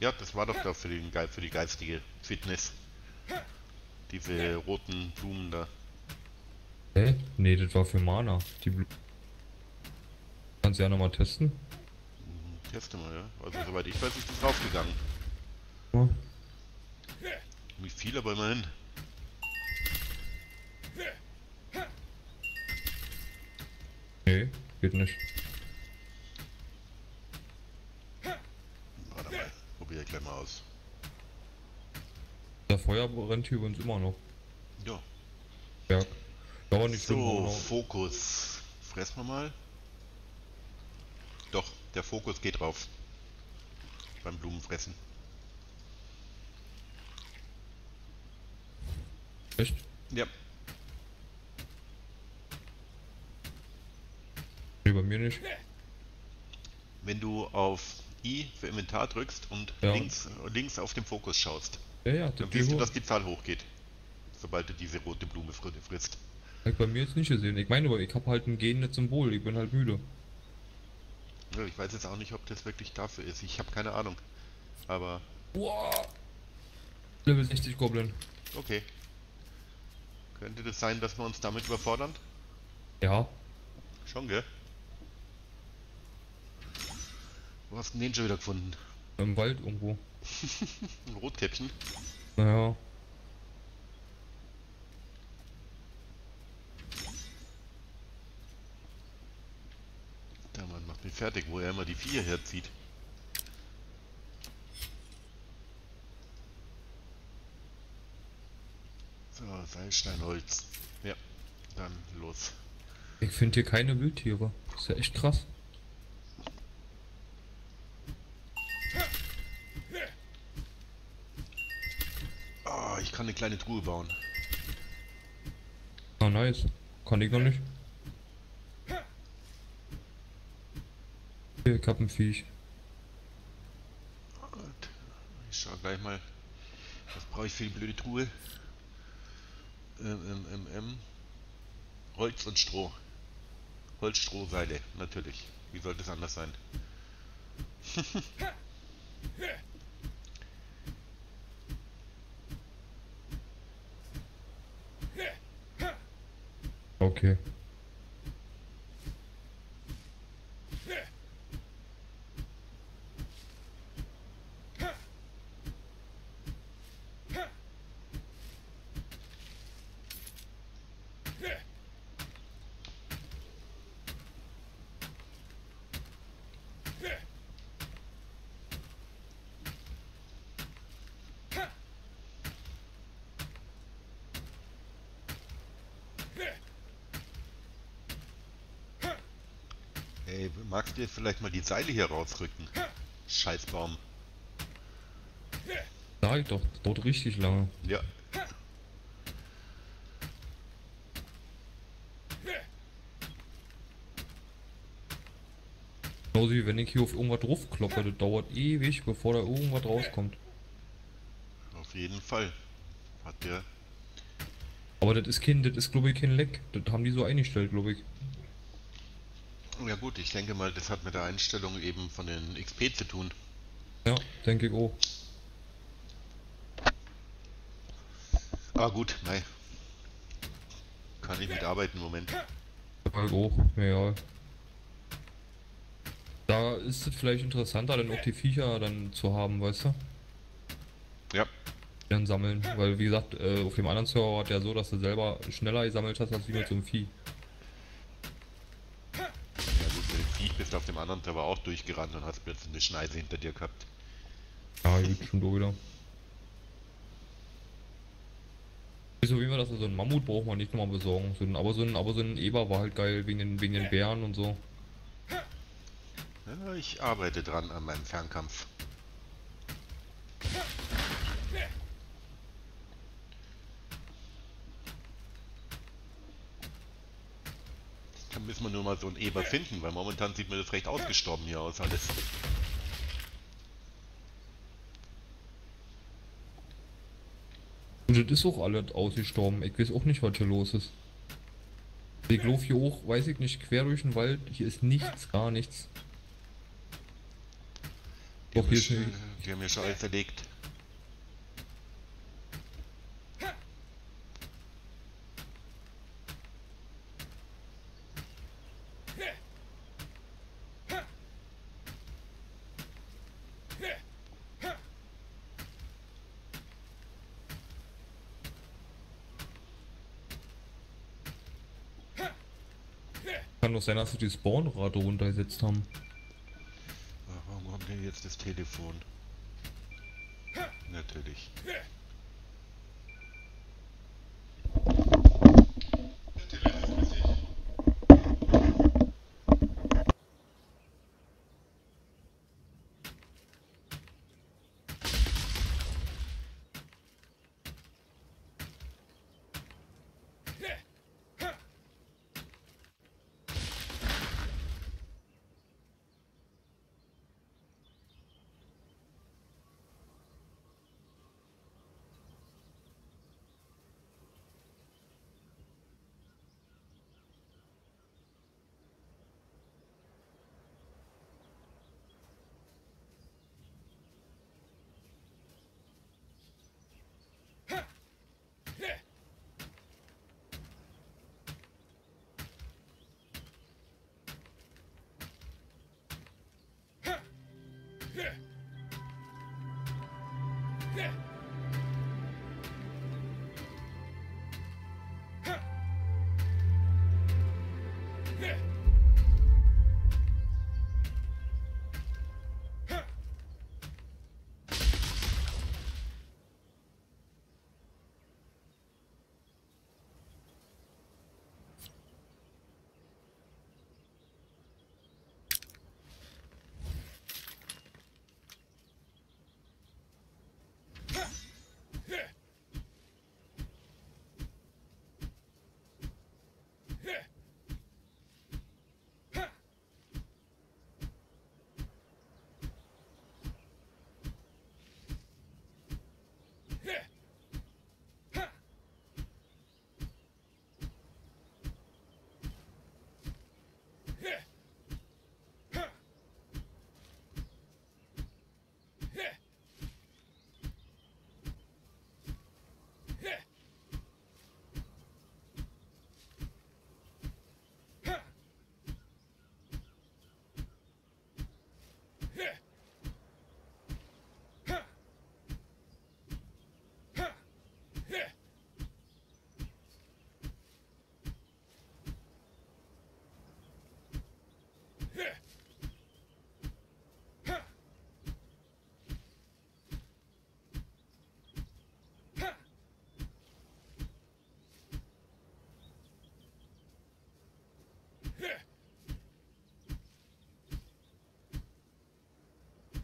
Ja, das war doch da für, den, für die geistige Fitness. Diese roten Blumen da. Hä? Nee, das war für Mana. Die Blumen. Kannst du ja nochmal testen. Hm, Teste mal, ja. Also soweit ich weiß, ist das draufgegangen. Ja. Nicht viel, aber immerhin. Nee, geht nicht. Warte mal, probiere ich gleich mal aus. Der Feuer brennt hier übrigens immer noch. Ja. Berg. Aber nicht So, aber- Fokus. Fressen wir mal. Doch, der Fokus geht drauf. Beim Blumenfressen. Echt? Ja. Nee, bei mir nicht. Wenn du auf I für Inventar drückst und Ja. links, links auf den Fokus schaust, Ja, ja, dann siehst du, dass die Zahl hochgeht. Sobald du diese rote Blume fr- frisst. Hab ich bei mir jetzt nicht gesehen. Ich meine aber, ich habe halt ein gehendes Symbol. Ich bin halt müde. Ja, ich weiß jetzt auch nicht, ob das wirklich dafür ist. Ich habe keine Ahnung. Aber Wow. Level 60 Goblin. okay. Könnte das sein, dass wir uns damit überfordern? Ja. Schon, gell? Wo hast du den schon wieder gefunden? Im Wald irgendwo. Ein Rotkäppchen? Naja. Der Mann macht mich fertig, wo er immer die vier herzieht. So, Seilsteinholz. Ja, dann los. Ich finde hier keine Wildtiere. Ist ja echt krass. Oh, ich kann eine kleine Truhe bauen. Ah, nice. Kann ich noch nicht. Hier, ich hab ein Viech. Gut. Ich schau gleich mal. Was brauche ich für die blöde Truhe? Ähm, ähm, ähm, ähm. Holz und Stroh. Holz, Stroh, Seile, natürlich. Wie sollte es anders sein? Okay. Magst du jetzt vielleicht mal die Seile hier rausrücken? Scheißbaum. Sag ich doch, das dauert richtig lange. Ja. Genauso wie wenn ich hier auf irgendwas draufkloppe, das dauert ewig, bevor da irgendwas rauskommt. Auf jeden Fall. Hat der. Aber das ist kein, das ist glaube ich kein Leck. Das haben die so eingestellt, glaube ich. Ja gut, ich denke mal, das hat mit der Einstellung eben von den XP zu tun. Ja, denke ich auch. Ah gut, nein. Kann ich mitarbeiten im Moment. Halt auch, ja. Da ist es vielleicht interessanter, dann auch die Viecher dann zu haben, weißt du? Ja. Dann sammeln, weil wie gesagt, äh, auf dem anderen Server war es ja so, dass du selber schneller gesammelt hast als wie mit so einem Vieh. Ja gut, mit dem Viech bist du auf dem anderen Server auch durchgerannt und hast plötzlich eine Schneise hinter dir gehabt. Ja, gut, schon do wieder. Wieso wie wir das, so ein Mammut braucht man nicht nochmal besorgen. So ein, aber so ein, aber so ein Eber war halt geil wegen den, wegen den Bären und so. Ja, ich arbeite dran an meinem Fernkampf. Müssen wir nur mal so einen Eber finden, weil momentan sieht mir das recht ausgestorben hier aus alles. Und das ist auch alles ausgestorben. Ich weiß auch nicht, was hier los ist. Ich laufe hier hoch, weiß ich nicht, quer durch den Wald. Hier ist nichts, gar nichts. Die, Doch, haben, hier schon, die haben mir schon alles erlegt. Kann doch sein, dass sie die Spawnrate runtergesetzt haben. Warum kommt denn jetzt das Telefon? Natürlich. Yeah. Yeah.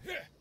Here.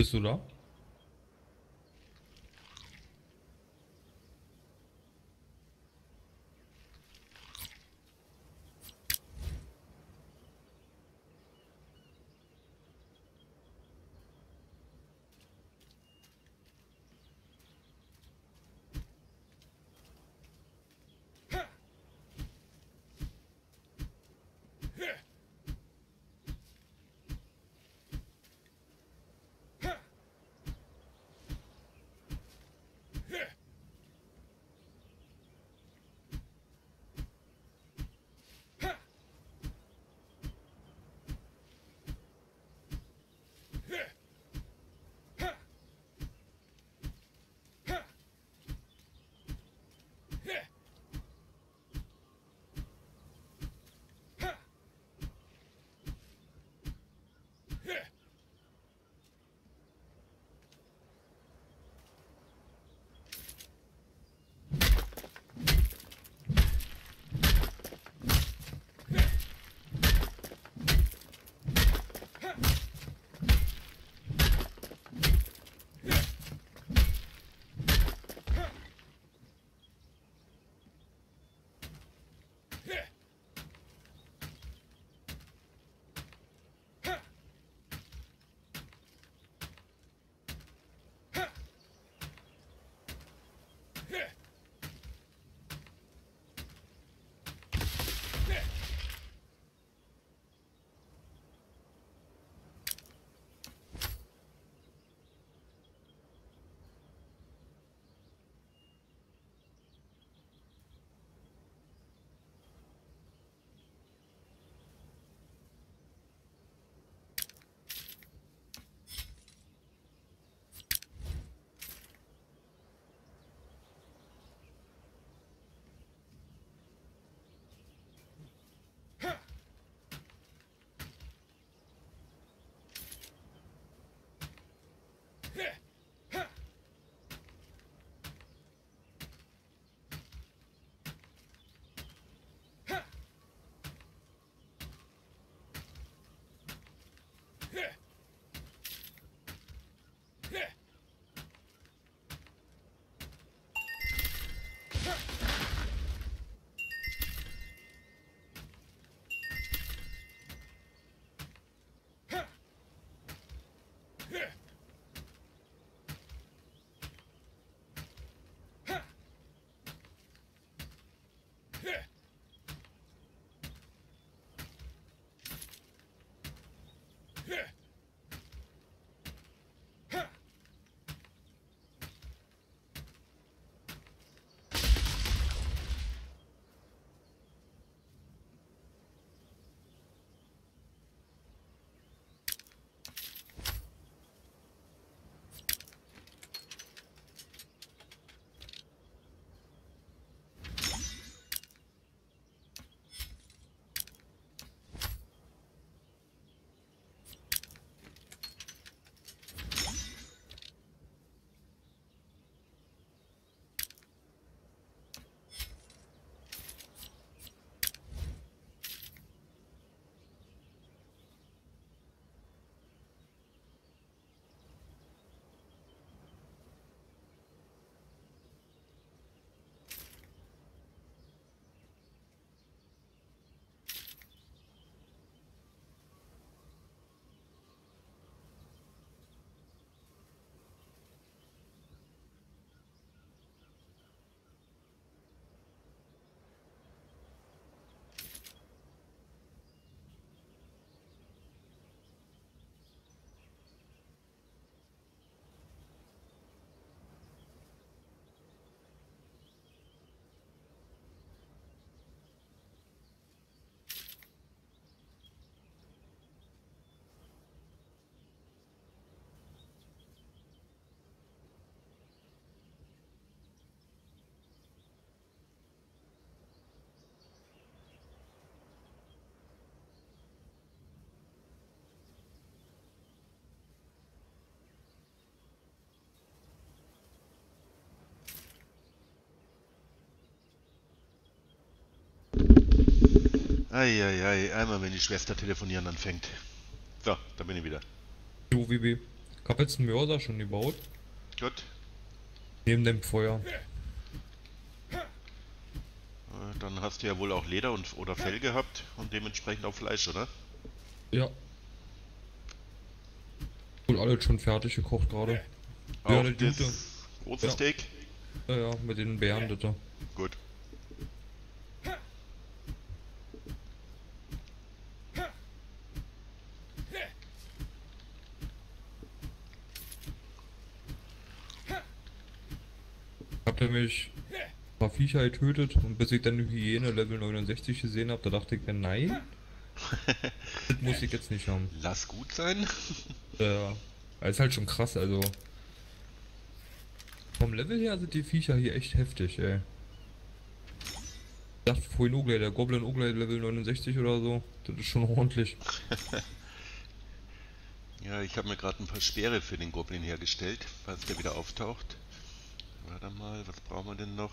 Bist du da? Eieiei, einmal wenn die Schwester telefonieren anfängt. So, da bin ich wieder. Jo, WB. Ich hab jetzt einen Mörser schon gebaut. Gut. Neben dem Feuer. Dann hast du ja wohl auch Leder und oder Fell gehabt und dementsprechend auch Fleisch, oder? Ja. Wohl alles schon fertig gekocht gerade. Auch Ja, das große Ja. Steak? Ja, ja, mit den Bären bitte. Gut. Mich ein paar Viecher getötet und bis ich dann die Hyäne Level 69 gesehen habe, da dachte ich mir, nein. das muss ich jetzt nicht haben. Lass gut sein. Ja, das ist halt schon krass, also. Vom Level her sind die Viecher hier echt heftig, ey. Ich dachte vorhin Oglay, der Goblin Oglay Level 69 oder so. Das ist schon ordentlich. Ja, ich habe mir gerade ein paar Speere für den Goblin hergestellt, falls der wieder auftaucht. Warte mal, was brauchen wir denn noch?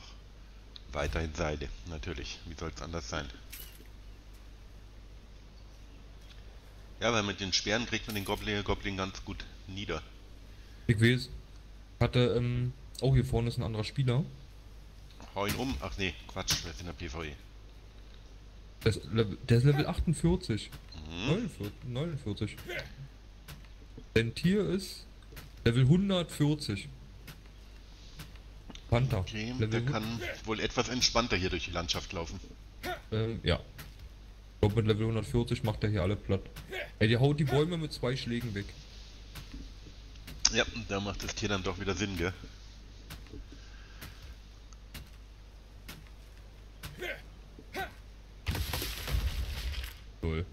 Weiterhin Seile, natürlich. Wie soll es anders sein? Ja, weil mit den Speeren kriegt man den Goblin, Goblin ganz gut nieder. Ich weiß. Hatte, ähm. Oh, hier vorne ist ein anderer Spieler. Hau ihn um. Ach nee, Quatsch, wir sind in der PvE. Der ist Level, der ist Level 48. Mhm. 49. 49. Sein Tier ist Level 140. Panther. Okay, Level der kann wohl etwas entspannter hier durch die Landschaft laufen. Ähm, ja. Ich glaube, mit Level 140 macht er hier alle platt. Ey, die haut die Bäume mit zwei Schlägen weg. Ja, da macht das Tier dann doch wieder Sinn, gell? Toll.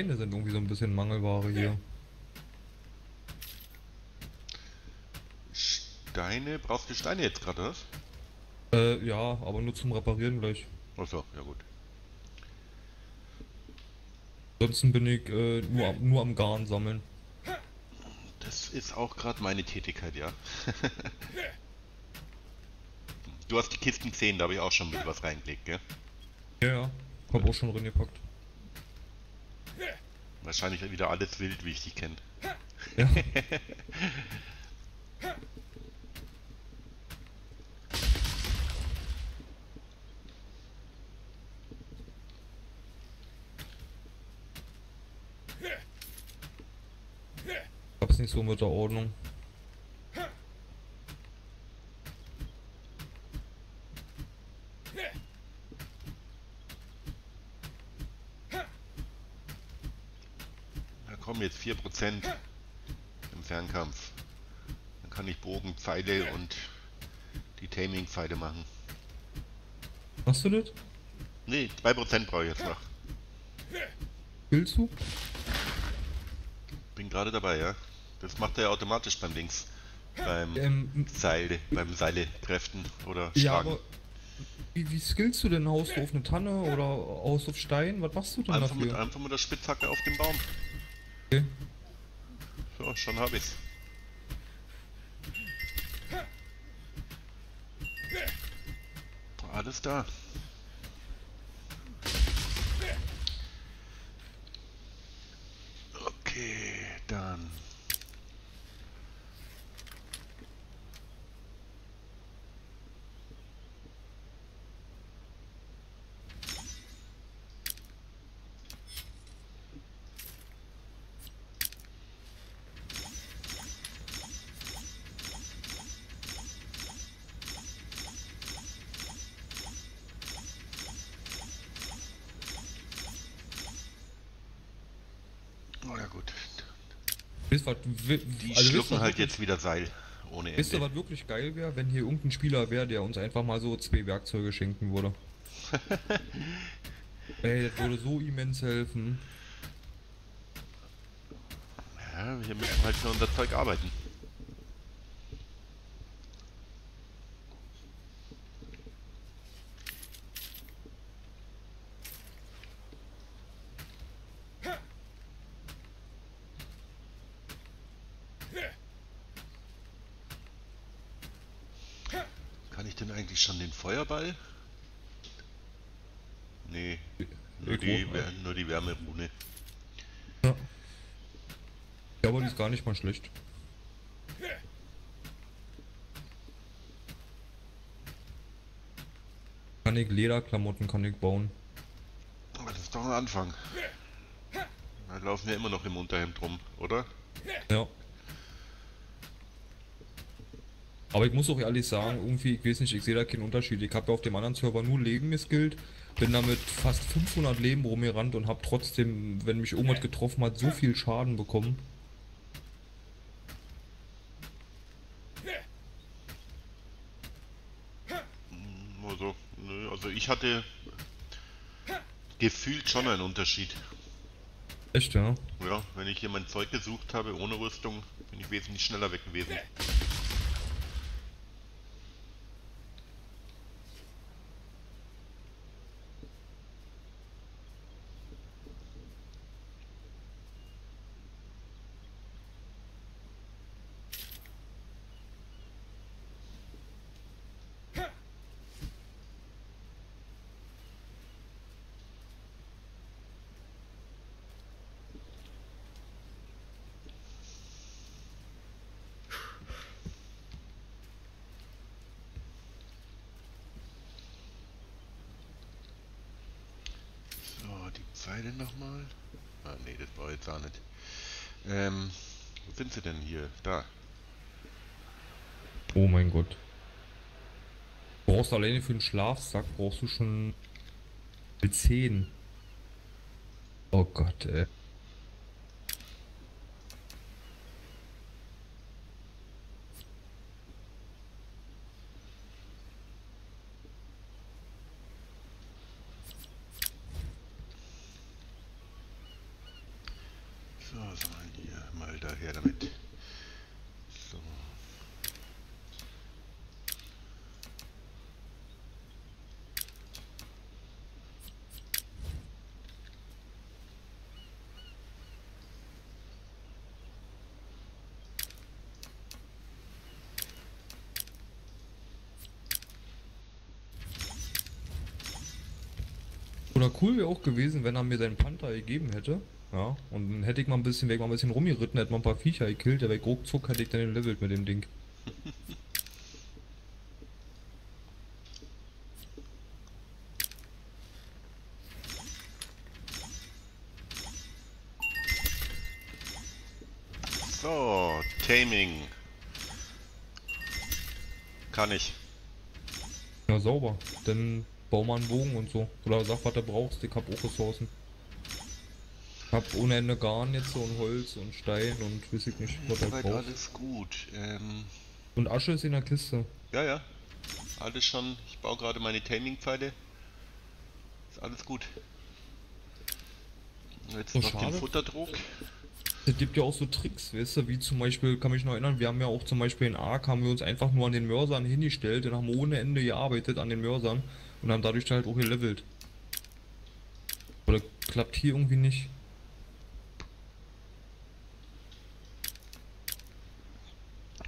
Steine sind irgendwie so ein bisschen Mangelware hier. Steine, brauchst du Steine jetzt gerade, was? Äh, ja, aber nur zum Reparieren gleich. Achso, ja gut. Ansonsten bin ich äh, nur, am- nur am Garn sammeln. Das ist auch gerade meine Tätigkeit, ja. du hast die Kisten gesehen, da habe ich auch schon mit was reingelegt, gell? Ja, ja. Hab auch schon reingepackt. Wahrscheinlich wieder alles wild, wie ich die kenne. Ja. Hab's nicht so mit der Ordnung. Da kommen 4% im Fernkampf. Dann kann ich Bogen, Pfeile und die Taming-Pfeile machen. Machst du das? Ne, 2% brauche ich jetzt noch. Willst du? Bin gerade dabei, ja. Das macht er ja automatisch beim Links. Beim Ähm, Seil, beim Seile treffen oder ja, schlagen. wie, wie skillst du denn? Haust du auf eine Tanne oder du auf Stein? Was machst du denn einfach, mit, dafür? einfach mit der Spitzhacke auf dem Baum. Okay. So, schon hab ich's. Alles da. Okay, dann. Oh ja gut. Wisst ihr, was, Die also schlucken halt wirklich- jetzt wieder Seil. Ohne Wisst ihr, Ende. was wirklich geil wäre, wenn hier irgendein Spieler wäre, der uns einfach mal so zwei Werkzeuge schenken würde? Ey, das würde so immens helfen. Ja, wir müssen halt für unser Zeug arbeiten. Kann ich denn eigentlich schon den Feuerball Nee, nur die, nur die Wärmerune. Ja. Ja, aber die ist gar nicht mal schlecht. Kann ich Lederklamotten kann ich bauen. Aber das ist doch ein Anfang. Da laufen wir immer noch im Unterhemd rum, oder? Ja. Aber ich muss auch ehrlich sagen, irgendwie, ich weiß nicht, ich sehe da keinen Unterschied. Ich habe ja auf dem anderen Server nur Leben geskillt, bin damit fast 500 Leben rumgerannt und habe trotzdem, wenn mich irgendwas getroffen hat, so viel Schaden bekommen. Also, nö, also ich hatte gefühlt schon einen Unterschied. Echt, ja? Ja, wenn ich hier mein Zeug gesucht habe ohne Rüstung, bin ich wesentlich schneller weg gewesen. So, die Pfeile nochmal. Ah, nee, das war jetzt auch nicht. Ähm, wo sind sie denn hier? Da. Oh mein Gott. Du brauchst alleine für den Schlafsack brauchst du schon 10. Oh Gott, ey. So, so mal hier, mal daher damit. So. Cool wäre auch gewesen, wenn er mir seinen Panther gegeben hätte. Ja, und dann hätte ich mal ein bisschen, wäre ich mal ein bisschen rumgeritten, hätte mal ein paar Viecher gekillt, der wäre ruckzuck, hätte ich dann den levelt mit dem Ding. So, Taming. Kann ich. Ja, sauber. Dann bau mal einen Bogen und so. Oder sag, was du brauchst, ich hab auch Ressourcen. Ich hab ohne Ende Garn jetzt so und Holz und Stein und weiß ich nicht, was Soweit braucht. alles gut. Ähm, Und Asche ist in der Kiste. ja, ja. Alles schon. Ich baue gerade meine Taming-Pfeile. Ist alles gut. Jetzt Oh, noch den schade. Futterdruck. Es gibt ja auch so Tricks, weißt du, wie zum Beispiel, kann mich noch erinnern, wir haben ja auch zum Beispiel in Ark, haben wir uns einfach nur an den Mörsern hingestellt und haben ohne Ende gearbeitet an den Mörsern und haben dadurch halt auch gelevelt. Oder klappt hier irgendwie nicht?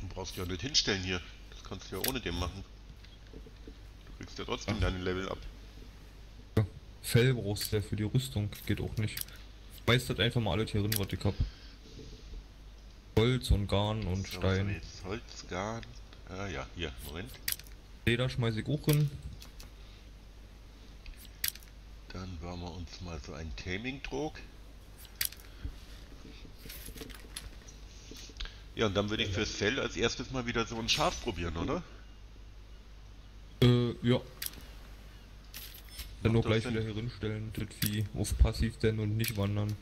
Du brauchst dich ja nicht hinstellen hier. Das kannst du ja ohne dem machen. Du kriegst ja trotzdem deine Level ab. Fell brauchst du ja für die Rüstung, geht auch nicht. Meistert einfach mal alles hier drin, was ich hab. Holz und Garn und So, Stein. Holz, Garn. Ah ja, hier, Moment. Leder schmeiß ich auch drin. Dann bauen wir uns mal so einen Taming-Trog. Ja, und dann würde ich für Cell als erstes mal wieder so ein Schaf probieren, oder? Äh, ja. Dann doch gleich wieder hier hinstellen, Vieh auf passiv denn und nicht wandern.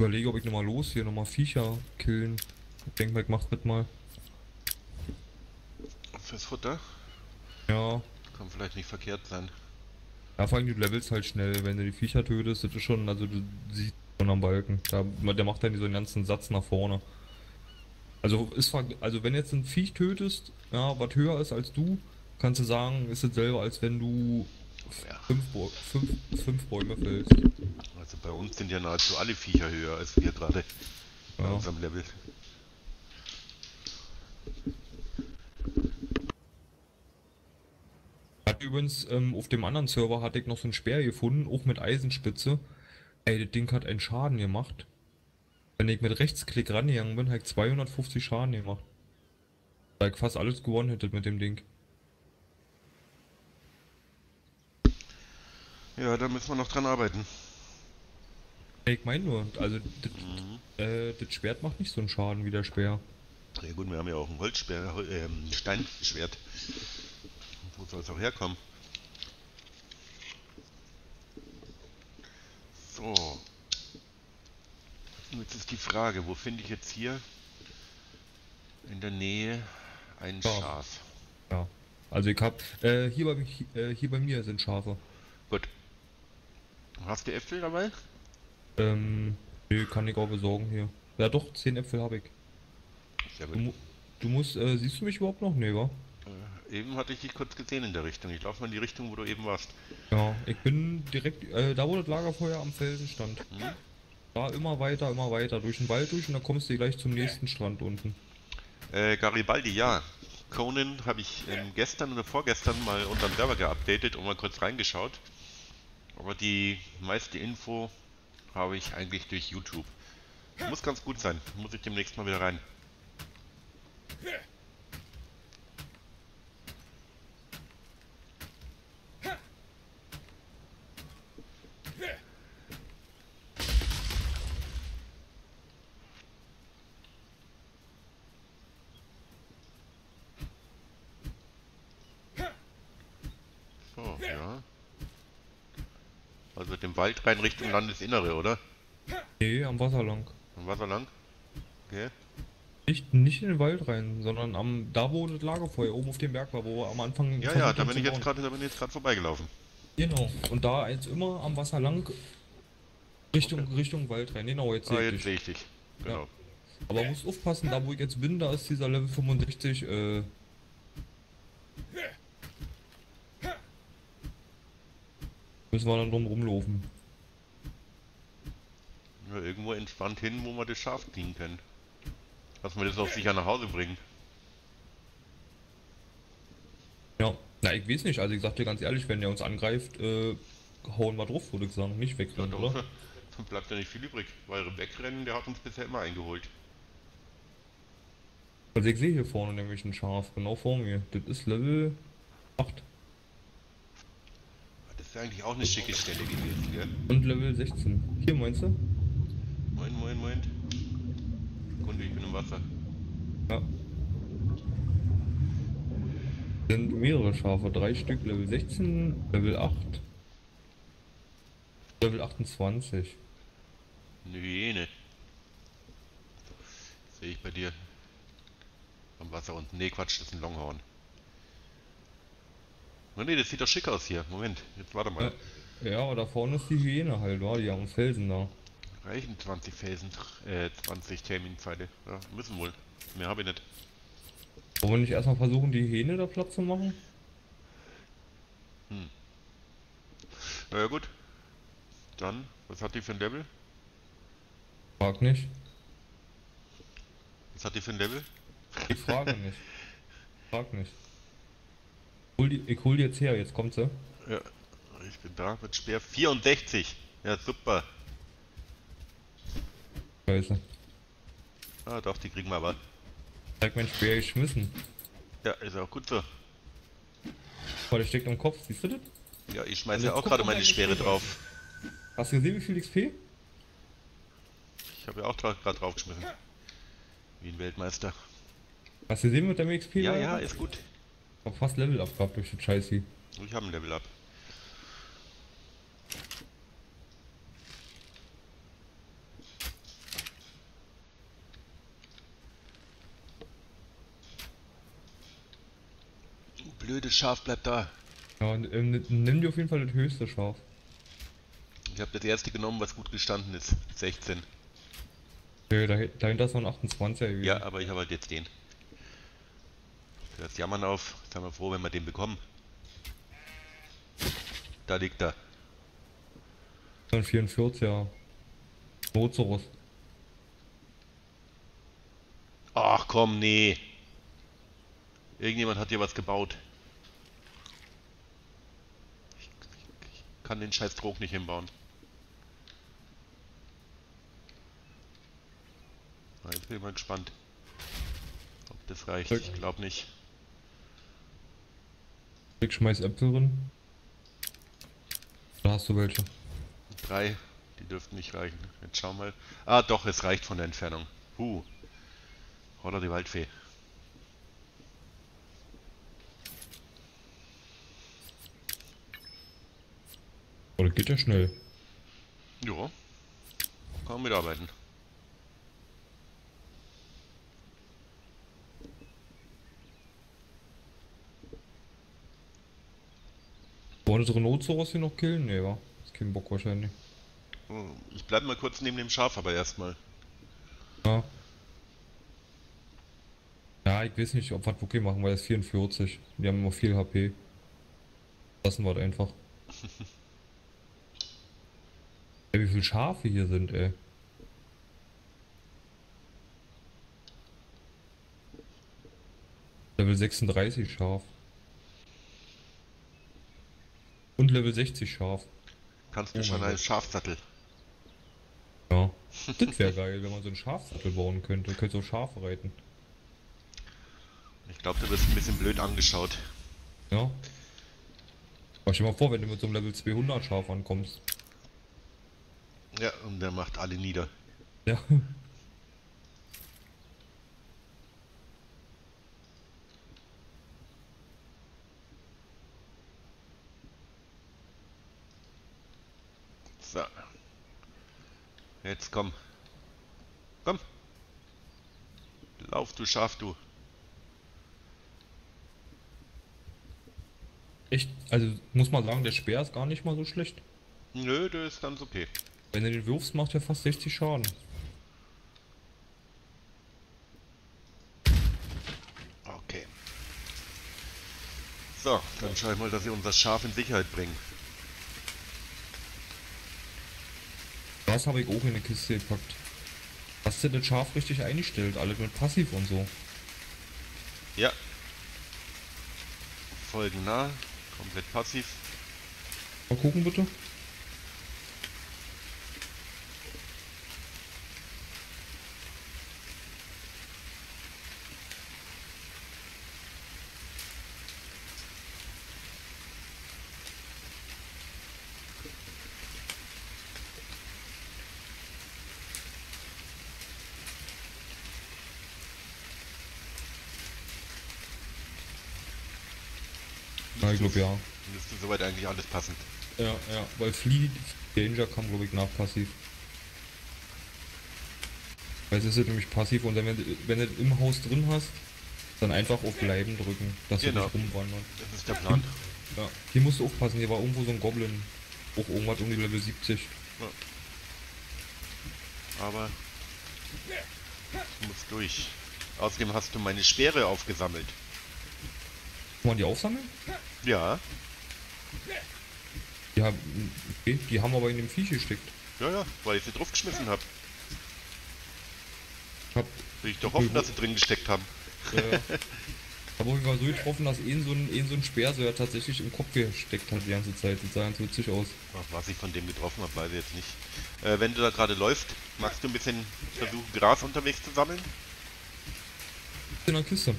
Überlege, ob ich nochmal los hier nochmal Viecher killen. Ich denke mal, ich mach's mit mal. Fürs Futter? Ja. Kann vielleicht nicht verkehrt sein. Ja, vor allem du levelst halt schnell, wenn du die Viecher tötest, das ist schon, also du siehst schon am Balken. Da, der macht dann so einen ganzen Satz nach vorne. Also ist also wenn jetzt ein Viech tötest, ja, was höher ist als du, kannst du sagen, ist es selber, als wenn du mehr. Fünf, fünf, fünf Bäume fällst. Also bei uns sind ja nahezu alle Viecher höher als wir gerade ja. bei unserem Level. Hat übrigens ähm, auf dem anderen Server hatte ich noch so ein Speer gefunden, auch mit Eisenspitze. Ey, das Ding hat einen Schaden gemacht. Wenn ich mit Rechtsklick rangegangen bin, hat 250 Schaden gemacht. Da ich fast alles gewonnen hätte mit dem Ding. Ja, da müssen wir noch dran arbeiten. Ich meine nur, also das, Mhm. äh, Schwert macht nicht so einen Schaden wie der Speer. Ja gut, wir haben ja auch ein Holzschwert, ähm, Steinschwert. Wo soll es auch herkommen? So. Jetzt ist die Frage, wo finde ich jetzt hier in der Nähe ein Schaf. Schaf? Ja. Also ich hab, äh, hier bei, äh, hier bei mir sind Schafe. Hast du Äpfel dabei? Ähm, nee, kann ich auch besorgen hier. Ja doch, 10 Äpfel habe ich. Sehr Du, gut. mu- du musst, äh, siehst du mich überhaupt noch? Nee, wa? Äh, eben hatte ich dich kurz gesehen in der Richtung. Ich laufe mal in die Richtung, wo du eben warst. Ja, ich bin direkt, äh, da wo das Lagerfeuer am Felsen stand. Hm? Da immer weiter, immer weiter, durch den Wald durch und dann kommst du gleich zum nächsten Strand unten. Äh, Garibaldi, ja. Conan habe ich ähm, gestern oder vorgestern mal unseren Server geupdatet und mal kurz reingeschaut. Aber die meiste Info habe ich eigentlich durch YouTube. Muss ganz gut sein. Muss ich demnächst mal wieder rein. So, ja. Also dem Wald rein Richtung Landesinnere, oder? Nee, am Wasser lang. Am Wasser lang? Okay. Nicht, nicht in den Wald rein, sondern am, da wo das Lagerfeuer oben auf dem Berg war, wo wir am Anfang. Ja, ja, da bin ich jetzt gerade, da bin ich jetzt gerade vorbeigelaufen. Genau. Und da jetzt immer am Wasser lang Richtung, Richtung Wald rein. Genau, jetzt Ah, jetzt sehe ich dich. Genau. Aber muss aufpassen, da wo ich jetzt bin, da ist dieser Level 65, äh. Müssen wir dann drum rumlaufen. Ja, irgendwo entspannt hin, wo wir das Schaf kriegen können. Dass wir das auch sicher nach Hause bringen. Ja. Na, ich weiß nicht, also ich sag dir ganz ehrlich, wenn der uns angreift, äh, hauen wir drauf, würde ich sagen. Nicht Ja, wegrennen, doch, oder? dann bleibt ja nicht viel übrig. Weil wegrennen, der hat uns bisher immer eingeholt. Also ich sehe hier vorne nämlich ein Schaf, genau vor mir. Das ist Level 8 Das ist eigentlich auch eine schicke Stelle gewesen, gell? und Level 16. Hier meinst du? Moin, moin, moin. Kunde, ich bin im Wasser. Ja. Sind mehrere Schafe, drei Stück, Level 16, Level 8, Level 28. Eine Hyäne. Sehe ich bei dir. Am Wasser unten. Nee, Quatsch, das ist ein Longhorn. Oh nee, das sieht doch schick aus hier. Moment, jetzt warte mal. Ja, aber da vorne ist die Hyäne halt, war die am Felsen da. Reichen 20 Felsen, äh, 20 Taming-Pfeile. Ja, müssen wohl. Mehr habe ich nicht. Wollen wir nicht erstmal versuchen, die Hyäne da Platz zu machen? Na ja, gut. Dann, was hat die für ein Level? Frag nicht. Was hat die für ein Level? Ich frage nicht. Frag nicht. Hol die, ich hol die jetzt her, jetzt kommt sie. Ja, ich bin da mit Speer 64. Ja, super. Scheiße. Ah, doch, die kriegen wir aber. Zeig mein Speer geschmissen. Ja, ist auch gut so. Weil der steckt am Kopf, siehst du das? Ja, ich schmeiße Also ja auch gerade mal meine Speere drauf. Hast du gesehen, wie viel XP? Ich habe ja auch gerade draufgeschmissen. Wie ein Weltmeister. Hast du gesehen mit deinem XP? Ja, ja, ist gut. Ich hab fast Level up gehabt durch den Scheiß hier. Ich habe ein Level up. Blödes Schaf bleibt da. Ja, ähm, nimm dir auf jeden Fall das höchste Schaf. Ich habe das erste genommen, was gut gestanden ist. 16. Okay, da, dahinter ist noch ein 28er gewesen. Ja, aber ich habe halt jetzt den. Das Jammern auf. Seien wir froh, wenn wir den bekommen. Da liegt er. So ein 44er. Rhinoceros. Ach komm, nee. Irgendjemand hat hier was gebaut. kann den scheiß Trog nicht hinbauen. Na, Jetzt bin ich mal gespannt, ob das reicht. Ich glaube nicht. Ich schmeiß Äpfel drin. Da hast du welche. Drei, die dürften nicht reichen. Jetzt schau mal. Ah, doch, es reicht von der Entfernung. Huh. Oder die Waldfee. Oh, das geht ja schnell. Ja. Kann man mitarbeiten. Wollen unsere Notsoros hier noch killen? Nee, wa? Ist kein Bock wahrscheinlich. Hm, Ich bleib mal kurz neben dem Schaf, aber erstmal. Ja. Ja, ich weiß nicht, ob wir das wirklich machen, weil es 44. Die haben immer viel HP. Lassen wir das einfach. ey, wie viele Schafe hier sind, ey. Level 36 Schaf. Und Level 60 Schaf. Kannst du Oh schon einen. Schafsattel? Ja. Das wäre geil, wenn man so einen Schafsattel bauen könnte. Könnte so Schafe reiten. Ich glaube, du wirst ein bisschen blöd angeschaut. Ja. Aber stell dir mal vor, wenn du mit so einem Level 200 Schaf ankommst. Ja, und der macht alle nieder. Ja. So. Jetzt komm. Komm. Lauf, du Schaf, du. Echt, also muss man sagen, der Speer ist gar nicht mal so schlecht. Nö, der ist ganz okay. Wenn du den wirfst, macht er fast 60 Schaden. Okay. So, dann schau ich mal, dass wir unser Schaf in Sicherheit bringen. Das habe ich auch in eine Kiste gepackt. Hast du das Schaf richtig eingestellt? Alles mit Passiv und so. Ja. Folgen nah. Komplett passiv. Mal gucken bitte. Glaube ja. Müsste soweit eigentlich alles passen. Ja, ja, weil Flea Danger kam, glaube ich, nach passiv. Weil es ist ja nämlich passiv und dann, wenn, du- wenn du im Haus drin hast, dann einfach auf Bleiben drücken, dass Genau. du nicht rumwandern. Das ist der Plan. Ja, hier musst du aufpassen, hier war irgendwo so ein Goblin. Auch irgendwas um die Level 70. Aber ich muss durch. Außerdem hast du meine Speere aufgesammelt. Kann man die aufsammeln? Ja, Die haben, okay, die haben aber in dem Viech gesteckt. ja, ja, weil ich sie draufgeschmissen habe. Hab, Will ich doch hoffen, dass sie drin gesteckt haben. äh, hab auf jeden Fall so getroffen, dass ein so ein, ein so ein Speer so ja tatsächlich im Kopf gesteckt hat die ganze Zeit. Das sah ganz witzig aus. Ach, was ich von dem getroffen habe, weiß ich jetzt nicht. Äh, wenn du da gerade läufst, magst du ein bisschen versuchen, Gras unterwegs zu sammeln? In der Kiste.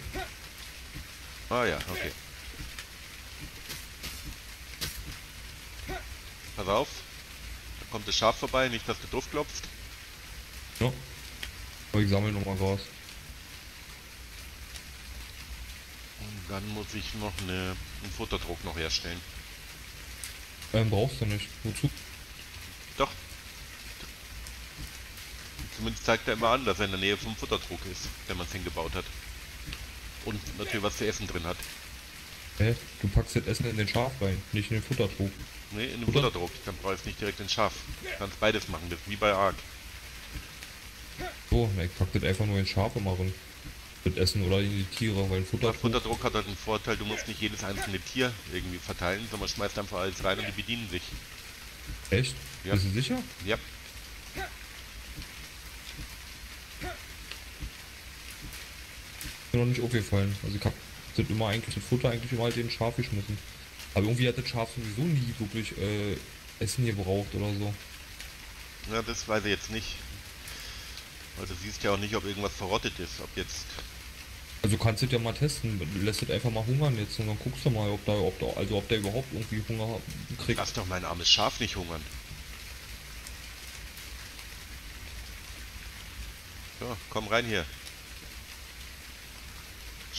Ah ja, okay. Pass auf. Da kommt das Schaf vorbei, nicht, dass du drauf klopfst. Ja. Aber ich sammle nochmal Gras. Und dann muss ich noch eine, einen Futterdruck noch herstellen. Ähm, brauchst du nicht. Wozu? Doch. Zumindest zeigt er immer an, dass er in der Nähe vom Futterdruck ist, wenn man es hingebaut hat. Und natürlich was zu essen drin hat. Hä? Du packst das Essen in den Schaf rein, nicht in den Futtertrog. Ne, in dem Futter- Futterdruck. Dann brauchst du nicht direkt den Schaf. Du kannst beides machen, das ist wie bei Ark. So, ne, ich pack das einfach nur in Schaf immer rein. Das Essen oder in die Tiere, weil ein. Futterdruck hat halt den Vorteil, du musst nicht jedes einzelne Tier irgendwie verteilen, sondern schmeißt einfach alles rein und die bedienen sich. Echt? Ja. Bist du sicher? Ja. Ist mir noch nicht aufgefallen. Also ich hab das immer eigentlich, das Futter eigentlich immer halt den Schaf geschmissen. Aber irgendwie hat das Schaf sowieso nie wirklich äh, Essen gebraucht oder so. Ja, das weiß ich jetzt nicht. Weil du siehst ja auch nicht, ob irgendwas verrottet ist. Ob jetzt. Also kannst du dir mal testen, lässt es einfach mal hungern jetzt und dann guckst du mal, ob da, ob da, also ob der überhaupt irgendwie Hunger kriegt. Lass doch mein armes Schaf nicht hungern. So, komm rein hier.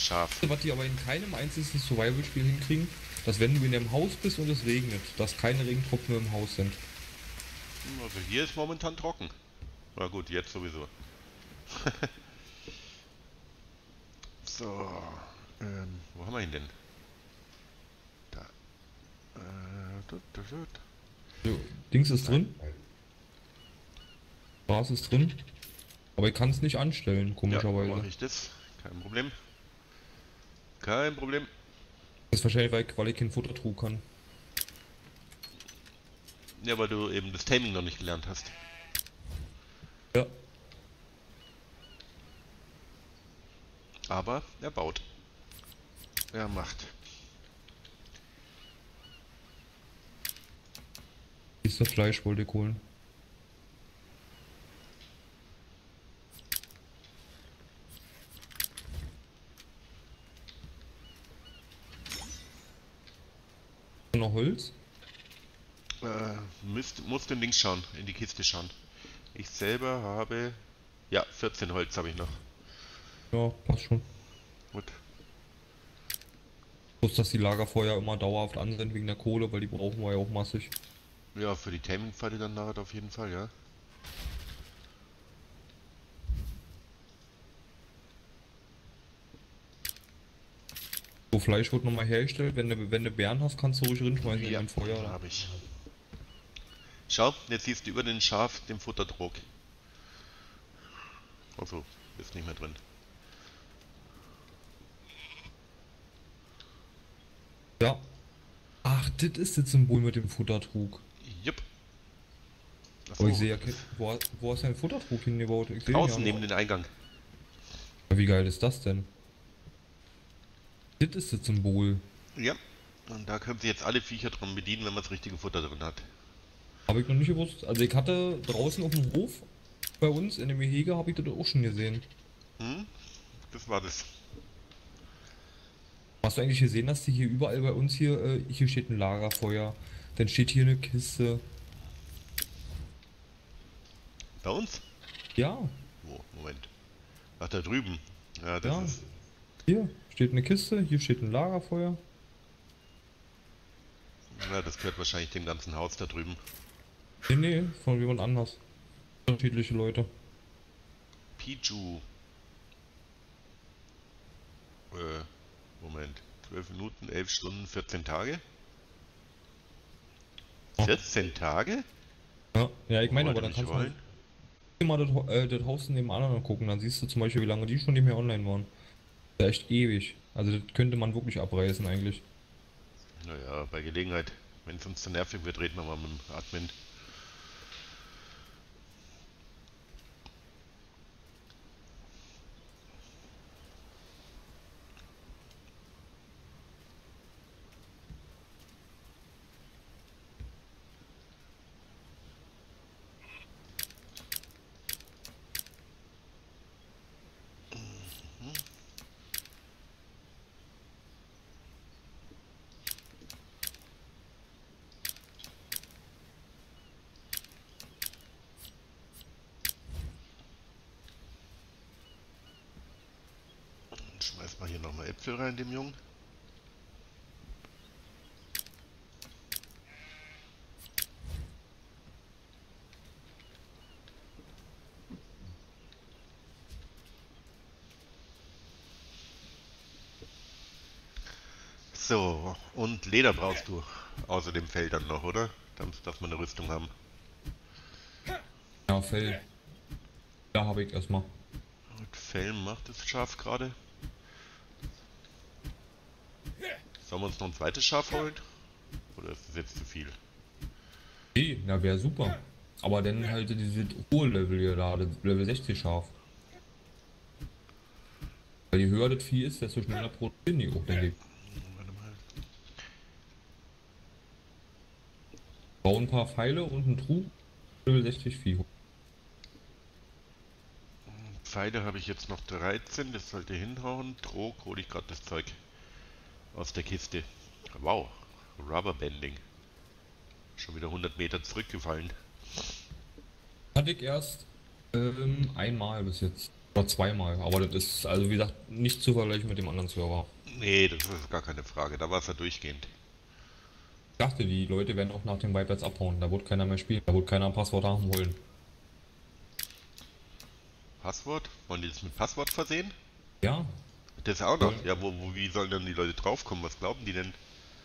Schaf. Was die aber in keinem einzigen Survival-Spiel hinkriegen, dass wenn du in dem Haus bist und es regnet, dass keine Regentropfen im Haus sind. Also hier ist momentan trocken. Na gut, jetzt sowieso. so, ähm, wo haben wir ihn denn? Da. Äh, tut, tut, tut. So, Dings ist drin. Gras ist drin. Aber ich kann es nicht anstellen, Ja, komischerweise. mache ich das. Kein Problem. Kein Problem. das ist wahrscheinlich, weil, ich kein Futtertrug kann. Ja, weil du eben das Taming noch nicht gelernt hast. Ja. Aber er baut. Er macht. Ist das Fleisch wollte ich holen. Noch Holz? Äh, müsst, musst du links schauen, in die Kiste schauen. Ich selber habe. Ja, 14 Holz habe ich noch. Ja, passt schon. Gut. Bloß, dass die Lagerfeuer immer dauerhaft an sind wegen der Kohle, weil die brauchen wir ja auch massig. Ja, für die Taming-Pfeile dann nachher auf jeden Fall, ja. Fleisch wird nochmal hergestellt. Wenn du, wenn du Bären hast, kannst du ruhig rinschmeißen in Ja, dein Feuer. da. habe ich. Schau, jetzt siehst du über den Schaf den Futterdruck. Also, ist nicht mehr drin. Ja. Ach, das ist das Symbol mit dem Futtertrug. Jupp. Oh, ich Achso, sehe ja, wo, wo hast du deinen Futtertrug hingebaut? Ich draußen ja neben den Eingang. Ja, Wie geil ist das denn? Das ist das Symbol. Ja. Und da können sich jetzt alle Viecher dran bedienen, wenn man das richtige Futter drin hat. Habe ich noch nicht gewusst. Also ich hatte draußen auf dem Hof bei uns in dem Gehege habe ich das auch schon gesehen. Hm? Das war das. Hast du eigentlich gesehen, dass die hier überall bei uns hier, äh, hier steht ein Lagerfeuer, dann steht hier eine Kiste. Bei uns? Ja, Wo? Moment. Ach, da drüben. Ja, das Ja. ist. hier steht eine Kiste, hier steht ein Lagerfeuer. Ja, das gehört wahrscheinlich dem ganzen Haus da drüben. Nee, nee, von jemand anders. Unterschiedliche Leute. Piju. Äh, Moment. 12 Minuten, 11 Stunden, 14 Tage? Oh. 14 Tage? Ja, ja ich meine, aber dann kannst wollen. du mal das, äh, das Haus nebenan angucken, dann siehst du zum Beispiel, wie lange die schon nicht mehr online waren. Echt ewig. Also das könnte man wirklich abreißen eigentlich. Naja, bei Gelegenheit. Wenn es uns zu nervig wird, reden wir mal mit dem Admin. Dann schmeiß mal hier rein, dem Jungen. So, und Leder brauchst du außer dem Fell dann noch, oder? Damit, dass wir eine Rüstung haben. Ja, Fell. Da habe ich erstmal. Und Fell macht das Schaf gerade. Sollen wir uns noch ein zweites Schaf holen? Oder ist das jetzt zu viel? Nee, na wäre super. Aber dann halt diese hohe Level hier da, das Level 60 scharf. Weil je höher das Vieh ist, desto schneller produzieren die auch, denke ich. Bau ein paar Pfeile und einen Trug. Level 60 Vieh. Pfeile habe ich jetzt noch 13, das sollte hinhauen. Trog hole ich gerade das Zeug aus der Kiste. Wow, Rubberbanding. Schon wieder 100 Meter zurückgefallen. Hatte ich erst ähm, einmal bis jetzt. Oder zweimal. Aber das ist, also wie gesagt, nicht zu vergleichen mit dem anderen Server. Nee, das ist gar keine Frage. Da war es ja durchgehend. Ich dachte, die Leute werden auch nach dem Whitebats abhauen. Da wird keiner mehr spielen. Da wird keiner ein Passwort haben wollen. Passwort? Wollen die das mit Passwort versehen? Ja, Das auch noch? Ja. Wo, wo, wie sollen denn die Leute draufkommen? Was glauben die denn?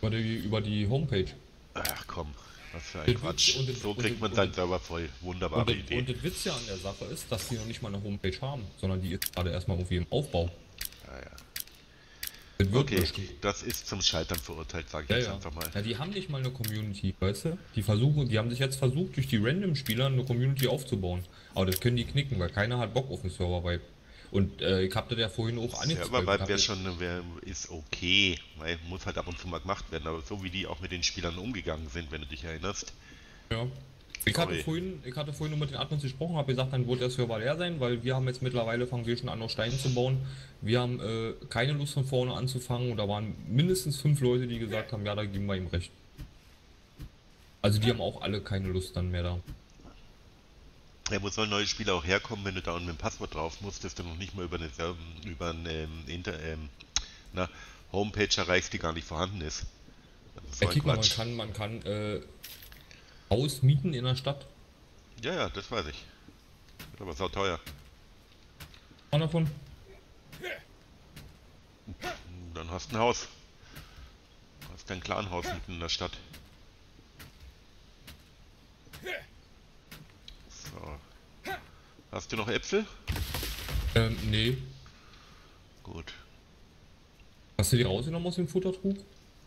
über die, über die Homepage. Ach komm, was für ein Quatsch. und- so kriegt man seinen Server voll. Wunderbare Und, das- Idee. und das Witz ja an der Sache ist, dass die noch nicht mal eine Homepage haben, sondern die ist gerade erstmal irgendwie im Aufbau. Ja, ja. Das Okay, das ist zum Scheitern verurteilt, sage ich Ja, jetzt ja. einfach mal. ja, die haben nicht mal eine Community, weißt du? Die versuchen, die haben sich jetzt versucht, durch die Random-Spieler eine Community aufzubauen. Aber das können die knicken, weil keiner hat Bock auf den Server-Vibe. Und äh, ich hab das ja vorhin auch angezweifelt. Server Hab wäre schon wär, ist okay, weil muss halt ab und zu mal gemacht werden, aber so wie die auch mit den Spielern umgegangen sind, wenn du dich erinnerst. Ja. Ich hatte, Sorry. vorhin, ich hatte vorhin nur mit den Admins gesprochen, habe gesagt, dann wird der Server leer sein, weil wir haben jetzt mittlerweile, fangen wir schon an, noch Steine zu bauen. Wir haben äh, keine Lust von vorne anzufangen und da waren mindestens fünf Leute, die gesagt haben, ja, da geben wir ihm recht. Also die haben auch alle keine Lust dann mehr da. Ja, wo sollen neue Spieler auch herkommen, wenn du da mit dem Passwort drauf musst, das du noch nicht mal über eine, über eine ähm, Inter, ähm, na, Homepage erreichst, die gar nicht vorhanden ist. Ist so Ja, mal, man kann, man kann äh, Haus mieten in der Stadt. Ja, ja, das weiß ich. Ist aber sau teuer. Einer davon? Dann hast du ein Haus. Hast dein Clanhaus mitten in der Stadt. So. Hast du noch Äpfel? Ähm, nee. Gut. Hast du die rausgenommen aus dem Futtertrug?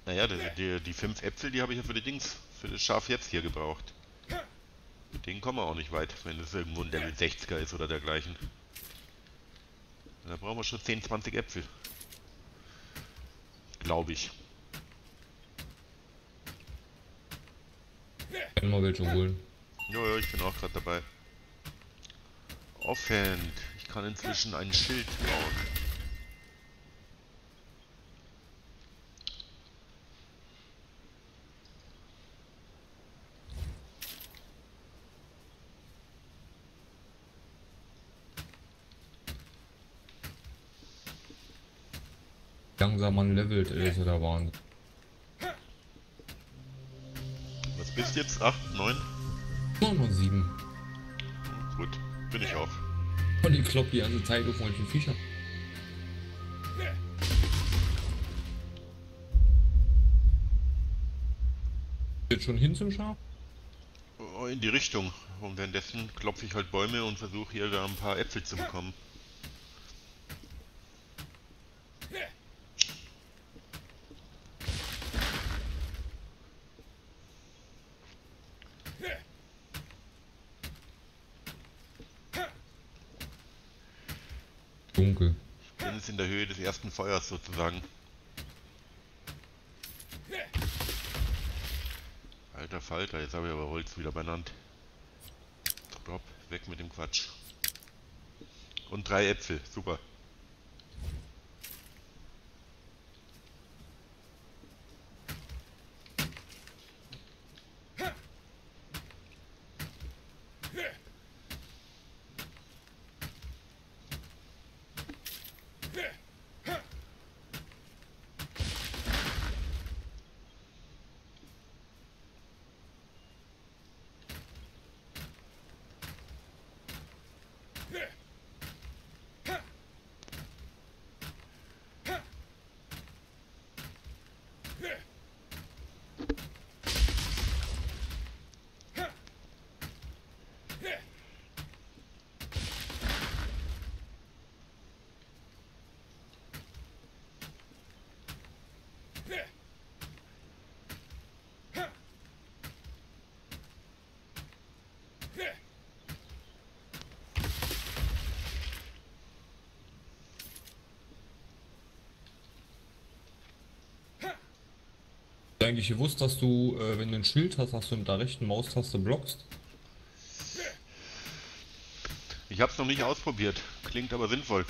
Naja, die, die, die fünf Äpfel, die habe ich ja für die Dings, für das Schaf jetzt hier gebraucht. Mit denen kommen wir auch nicht weit, wenn es irgendwo ein Level 60er ist oder dergleichen. Da brauchen wir schon 10, 20 Äpfel. Glaube ich. Können wir welche holen. Ja, ich bin auch gerade dabei. Offhand. Ich kann inzwischen ein Schild bauen. Langsam man levelt, ist ja der Wahnsinn. Was bist du jetzt? 8, 9? Nur noch sieben. Gut, bin ich auch. Und ich klopp die ganze Zeit auf manchen Viecher. Jetzt schon hin zum Schaf? Oh, In die Richtung. Und währenddessen klopfe ich halt Bäume und versuche hier da ein paar Äpfel zu bekommen. Dunkel. Ich bin jetzt in der Höhe des ersten Feuers sozusagen. Alter Falter, jetzt habe ich aber Holz wieder benannt. Stopp, weg mit dem Quatsch. Und drei Äpfel, super. Eigentlich gewusst, dass du, äh, wenn du ein Schild hast, dass du mit der rechten Maustaste blockst? Ich habe es noch nicht ausprobiert. Klingt aber sinnvoll.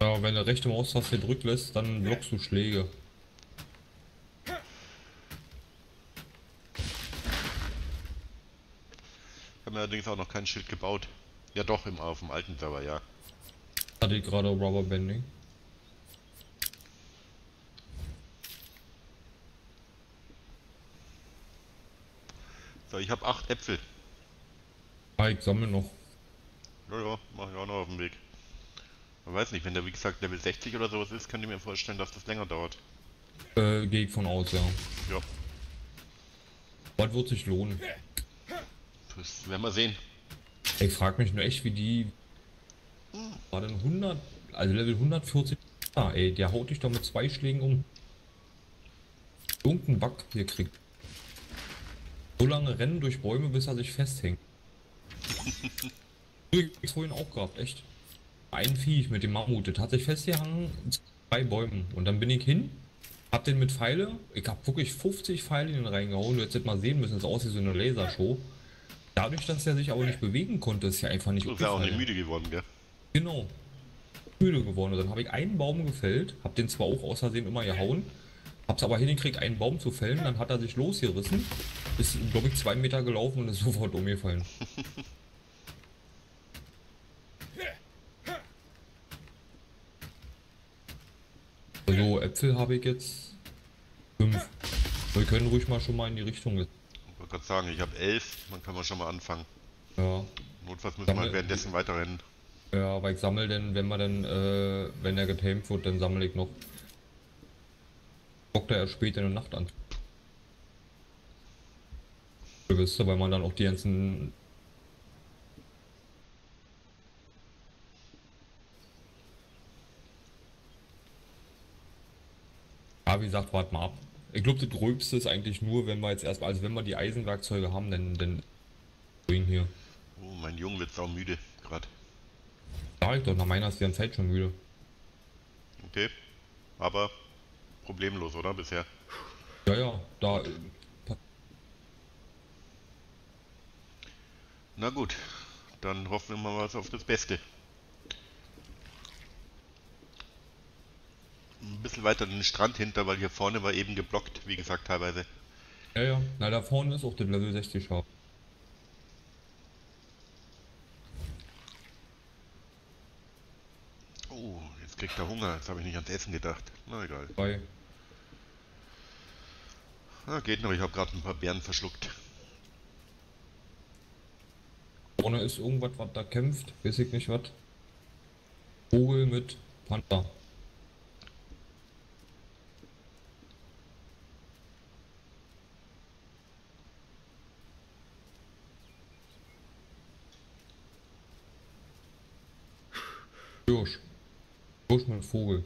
Ja, wenn du rechte Maustaste gedrückt lässt, dann blockst du Schläge. Ich habe mir allerdings auch noch kein Schild gebaut. Ja doch, im, auf dem alten Server, ja. Hatte ich gerade Rubberbanding. So, ich habe acht Äpfel. Ah, ich sammle noch. Ja, ja, mache ich auch noch auf dem Weg. Man weiß nicht, wenn der wie gesagt Level 60 oder sowas ist, kann ich mir vorstellen, dass das länger dauert. Äh, gehe ich von aus, ja. Ja, Was wird sich lohnen? das werden wir sehen. Ich frag mich nur echt, wie die. War denn 100. Also Level 140. Ah, ey, der haut dich doch mit zwei Schlägen um. Irgendeinen Bug hier kriegt. So lange rennen durch Bäume, bis er sich festhängt. ich vorhin auch gehabt, echt. Ein Viech mit dem Mammut, das hat sich festgehangen, zwei Bäumen. Und dann bin ich hin, hab den mit Pfeile, ich hab wirklich 50 Pfeile in den reingehauen, du hättest mal sehen müssen, es aussieht wie so eine Lasershow. Dadurch, dass er sich aber nicht bewegen konnte, ist ja einfach nicht ja auch nicht müde geworden, gell? Genau. Müde geworden. Und dann habe ich einen Baum gefällt, hab den zwar auch aus Versehen immer gehauen, hab's aber hingekriegt, einen Baum zu fällen, dann hat er sich losgerissen, ist, glaube ich, zwei Meter gelaufen und ist sofort umgefallen. Also Äpfel habe ich jetzt fünf. Wir können ruhig mal schon mal in die Richtung. Ich wollte gerade sagen, ich habe elf, dann kann man schon mal anfangen. Ja, Notfalls müssen wir währenddessen weiterrennen. Ja, weil ich sammle denn, wenn man dann, äh, wenn er getamed wird, dann sammle ich noch. Bockt er erst später in der Nacht an. Du wisst, weil man dann auch die ganzen. Ja, wie gesagt, wart mal ab. Ich glaube, das Gröbste ist eigentlich nur, wenn wir jetzt erst, also wenn wir die Eisenwerkzeuge haben, dann, dann ihn hier. Oh, mein Junge wird sau müde gerade. Sag ich doch, nach meiner ist die ganze Zeit schon müde. Okay. Aber problemlos, oder? Bisher. Ja, ja, da. Na gut. Dann hoffen wir mal was auf das Beste. Ein bisschen weiter den Strand hinter, weil hier vorne war eben geblockt, wie gesagt, teilweise. Ja, ja. Na, da vorne ist auch das Level 60 scharf. Oh, jetzt kriegt er Hunger. Jetzt habe ich nicht ans Essen gedacht. Na egal. Bei. Ah, geht noch, ich habe gerade ein paar Beeren verschluckt. Vorne ist irgendwas, was da kämpft. Weiß ich nicht was. Vogel mit Panther. Hirsch. Hirsch mit Vogel.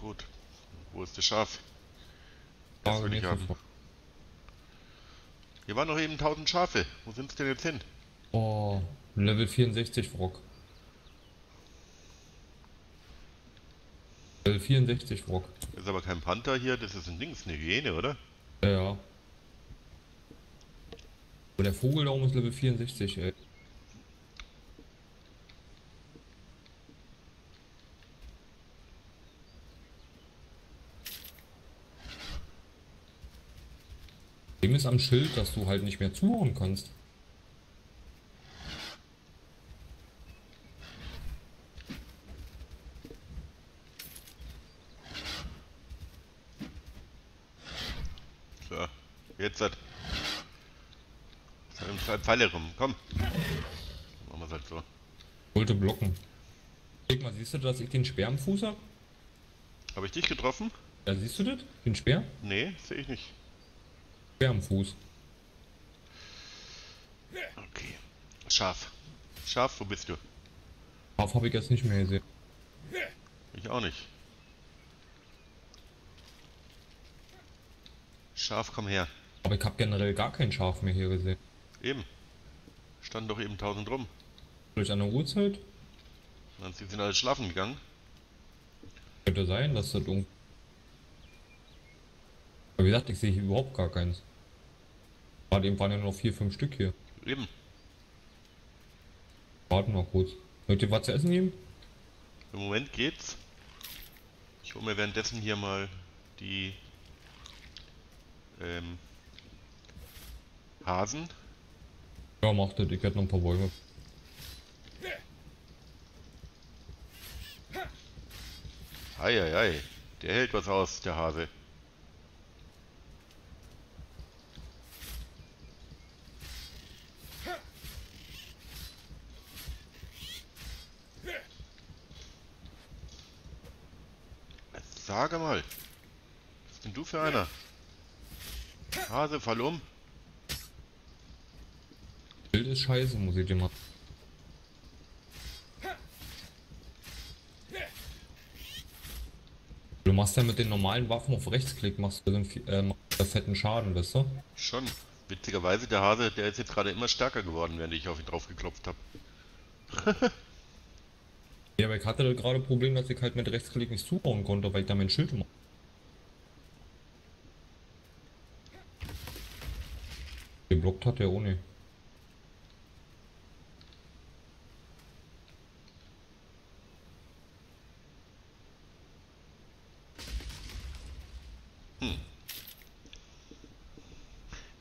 Gut. Wo ist das Schaf? Das will ich haben. Hier waren noch eben 1000 Schafe. Wo sind's denn jetzt hin? Oh, Level 64 Frog. Level 64 Frog. Das ist aber kein Panther hier, das ist ein Dings, eine Hyäne, oder? Ja, ja. Aber der Vogeldaum ist Level 64, ey. Dem ist am Schild, dass du halt nicht mehr zuhauen kannst. So, jetzt hat. Hat Pfeile rum. Komm. Machen wir es halt so. Wollte blocken. Guck mal, siehst du, dass ich den Speer am Fuß hab? Habe ich dich getroffen? Ja, siehst du das? Den Speer? Nee, sehe ich nicht. Speer am Fuß. Okay. Schaf. Schaf, wo bist du? Auf habe ich jetzt nicht mehr gesehen. Ich auch nicht. Schaf, komm her. Aber ich habe generell gar kein Schaf mehr hier gesehen. Eben. Stand doch eben 1000 rum. Durch eine Uhrzeit? Sie sind alle schlafen gegangen. Könnte sein, dass das irgendwie. Aber wie gesagt, ich sehe hier überhaupt gar keins. Gerade eben waren ja nur noch vier, fünf Stück hier. Eben. Warten wir kurz. Wollt ihr was zu essen geben? Im Moment geht's. Ich hole mir währenddessen hier mal die ähm, Hasen. Ja, macht das. Ich hätte noch ein paar Bäume. Eieiei, der hält was aus, der Hase. Sage mal, was bist denn du für einer? Hase, fall um. Bild ist scheiße, muss ich dir mal. Du machst ja mit den normalen Waffen auf Rechtsklick, machst du den äh, fetten Schaden, weißt du? Schon. Witzigerweise, der Hase, der ist jetzt gerade immer stärker geworden, während ich auf ihn drauf geklopft habe. Ja, aber ich hatte da gerade Problem, dass ich halt mit Rechtsklick nicht zubauen konnte, weil ich da mein Schild mache. Geblockt hat der ohne.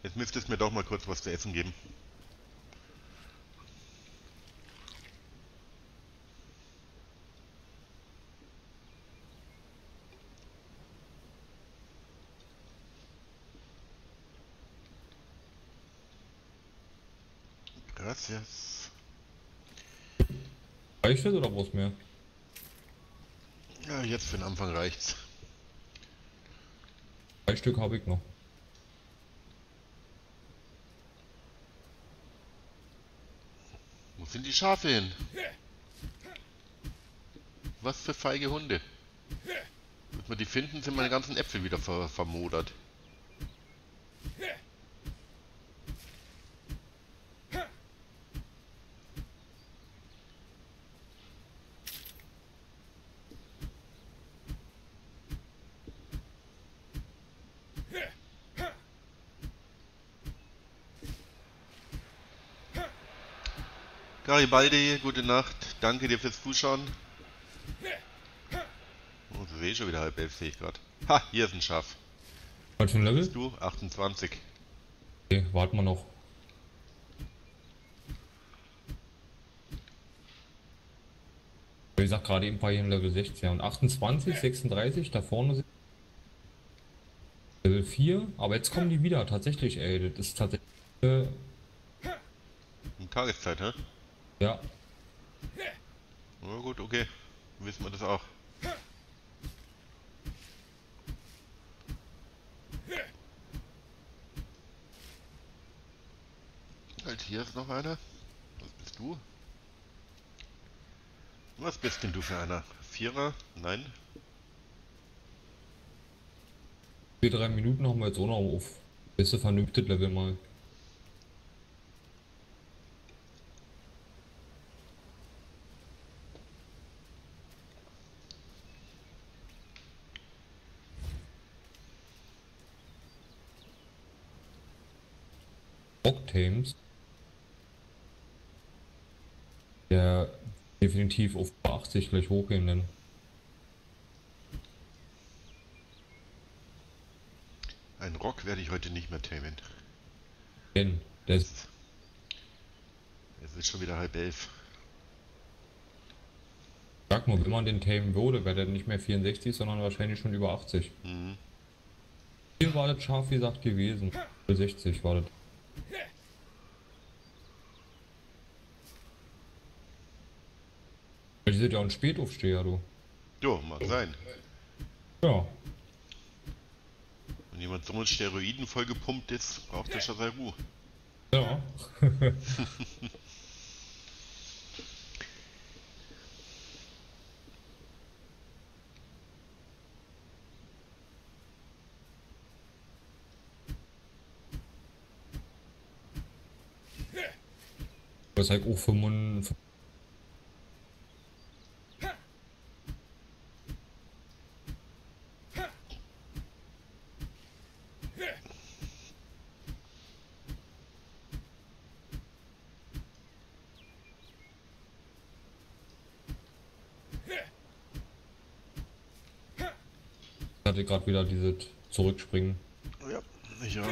Jetzt müsste es mir doch mal kurz was zu essen geben. Gracias. Reicht das oder was mehr? Ja, jetzt für den Anfang reicht's. Drei Stück habe ich noch. Wo sind die Schafe hin? Was für feige Hunde. Bis wir die finden, sind meine ganzen Äpfel wieder ver vermodert. Garibaldi, gute Nacht. Danke dir fürs Zuschauen. Oh, sehe schon wieder halb elf, sehe ich gerade. Ha, hier ist ein Schaf. Was für ein Level? Bist du? 28. Okay, warten wir noch. Wie gesagt, gerade eben war hier ein Level 16 und 28, 36, da vorne sind Level 4, aber jetzt kommen die wieder, tatsächlich, ey, das ist tatsächlich, äh, Tageszeit, hä? Ja, Na gut, okay. Wissen wir das auch. Halt, hier ist noch einer. Was bist du? Was bist denn du für einer? Vierer? Nein? vier, drei Minuten haben wir jetzt auch noch auf. Beste vernünftig Level mal. Octames. Der definitiv auf 80 gleich hochgehen, denn Ein Rock werde ich heute nicht mehr tamen. denn ist Es ist schon wieder halb elf. Sag mal, wenn man den tamen würde, wäre der nicht mehr 64, sondern wahrscheinlich schon über 80. Mhm. Hier war das scharf wie gesagt gewesen. 60 war das. Die sind ja auch ein Spätaufsteher, du. Jo, mag sein. Ja. Wenn jemand so mit Steroiden vollgepumpt ist, braucht er schon seine Ruhe. Ja. Was halt auch 55. hatte gerade wieder dieses Zurückspringen. Ja, ich auch.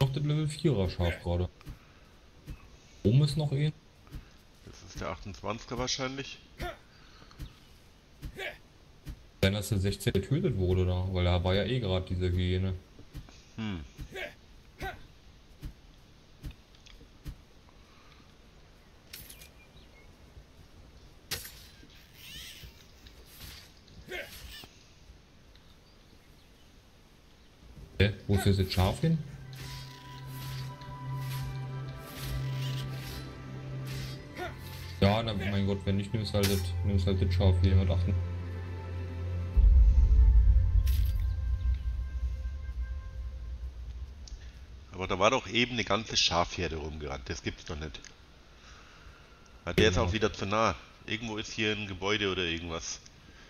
Noch das Level 4er Schaf gerade. Oben ist noch eh. Das ist der 28er wahrscheinlich. Sein, dass der 16 getötet wurde da, weil da war ja eh gerade diese Hyäne. Hm. Ist jetzt das Schaf hin? Ja, na, mein Gott, wenn nicht, nimmst halt das, nimmst halt das Schaf hier mit achten. Aber da war doch eben eine ganze Schafherde rumgerannt. Das gibt's doch nicht. Ah, der ist Genau. auch wieder zu nah. Irgendwo ist hier ein Gebäude oder irgendwas.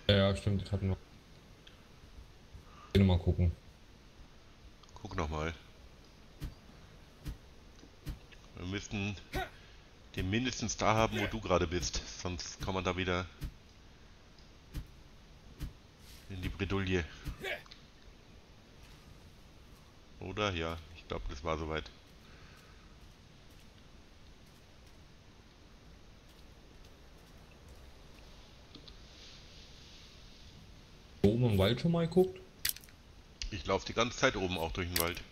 Ja, ja, stimmt, das hatten wir. Geh noch mal gucken. Guck nochmal. Wir müssten den mindestens da haben, wo du gerade bist. Sonst kommen wir da wieder in die Bredouille. Oder? Ja, ich glaube, das war soweit. Oben im Wald schon mal geguckt? Ich laufe die ganze Zeit oben auch durch den Wald.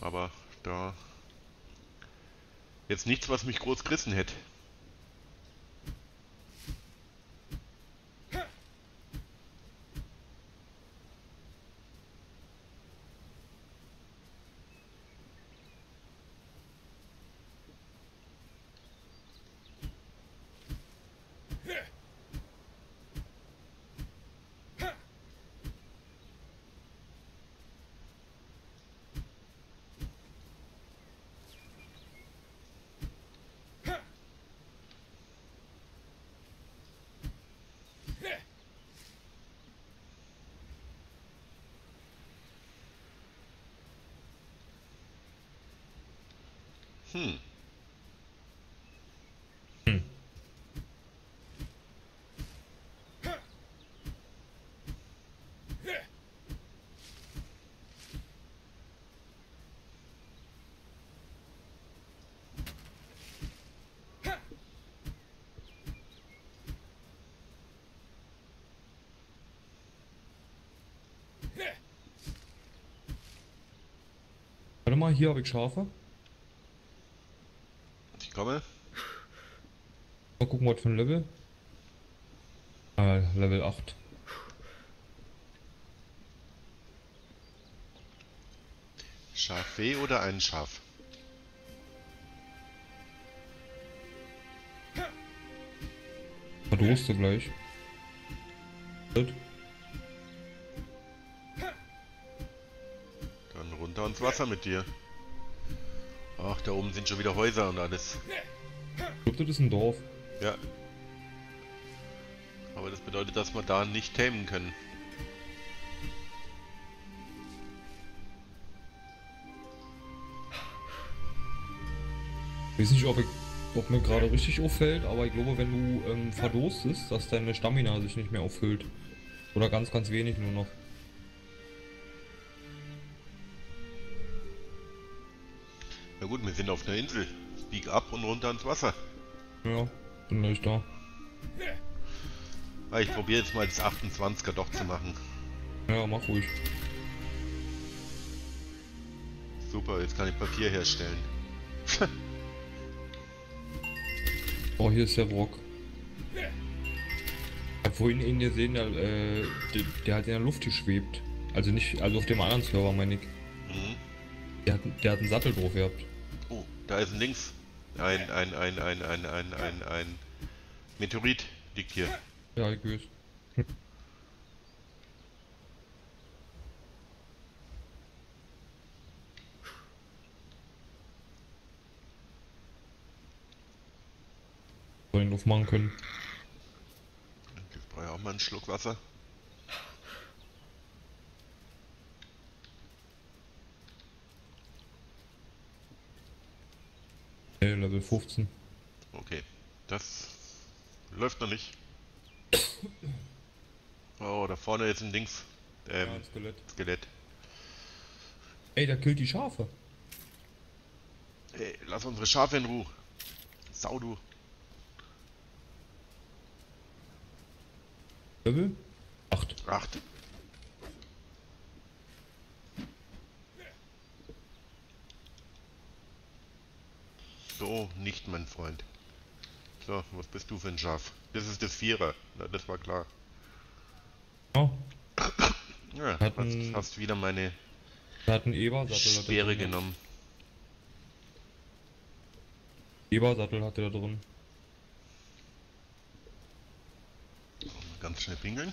Aber da jetzt nichts, was mich groß gerissen hätte. Hm. Hm. Warte mal, hier habe ich Schafe. Ich komme. Mal gucken, was für ein Level. Ah, Level 8. Schafweh oder ein Schaf? Verdurst du gleich. Gut. Ins Wasser mit dir. Ach, da oben sind schon wieder Häuser und alles. Ich glaube, das ist ein Dorf. Ja. Aber das bedeutet, dass wir da nicht tamen können. Ich weiß nicht, ob, ich, ob mir gerade richtig auffällt, aber ich glaube, wenn du ähm, verdurstest, dass deine Stamina sich nicht mehr auffüllt. Oder ganz, ganz wenig nur noch. Na gut, wir sind auf einer Insel. Bieg ab und runter ins Wasser. Ja, bin gleich da. Ah, ich probiere jetzt mal das 28er doch zu machen. Ja, mach ruhig. Super, jetzt kann ich Papier herstellen. Oh, hier ist der Brock. Ich hab vorhin ihn gesehen, der, äh, der, der hat in der Luft geschwebt. Also nicht, also auf dem anderen Server meine ich. Mhm. Der hat, der hat einen Sattel drauf gehabt. Da ist ein links. Ein, ein, ein, ein, ein, ein, ein, ein Meteorit liegt hier. Ja, ich weiß. Soll ihn drauf machen können. Jetzt brauche ich auch mal einen Schluck Wasser. Nee, Level 15. Okay, das läuft noch nicht. Oh, da vorne ist ein Dings. Ähm, Ja, Skelett. Skelett. Ey, der killt die Schafe. Ey, lass unsere Schafe in Ruhe. Sau du. Level? Acht. Acht. So, nicht mein Freund. So, was bist du für ein Schaf? Das ist das Vierer. Na, das war klar. Ja, Ja, Hat hast, hast wieder meine da hat ein Eber-Sattel. hat er Speere genommen. Eber-Sattel hat er da drin. Ganz schnell pingeln.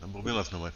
Dann probieren wir es nochmal.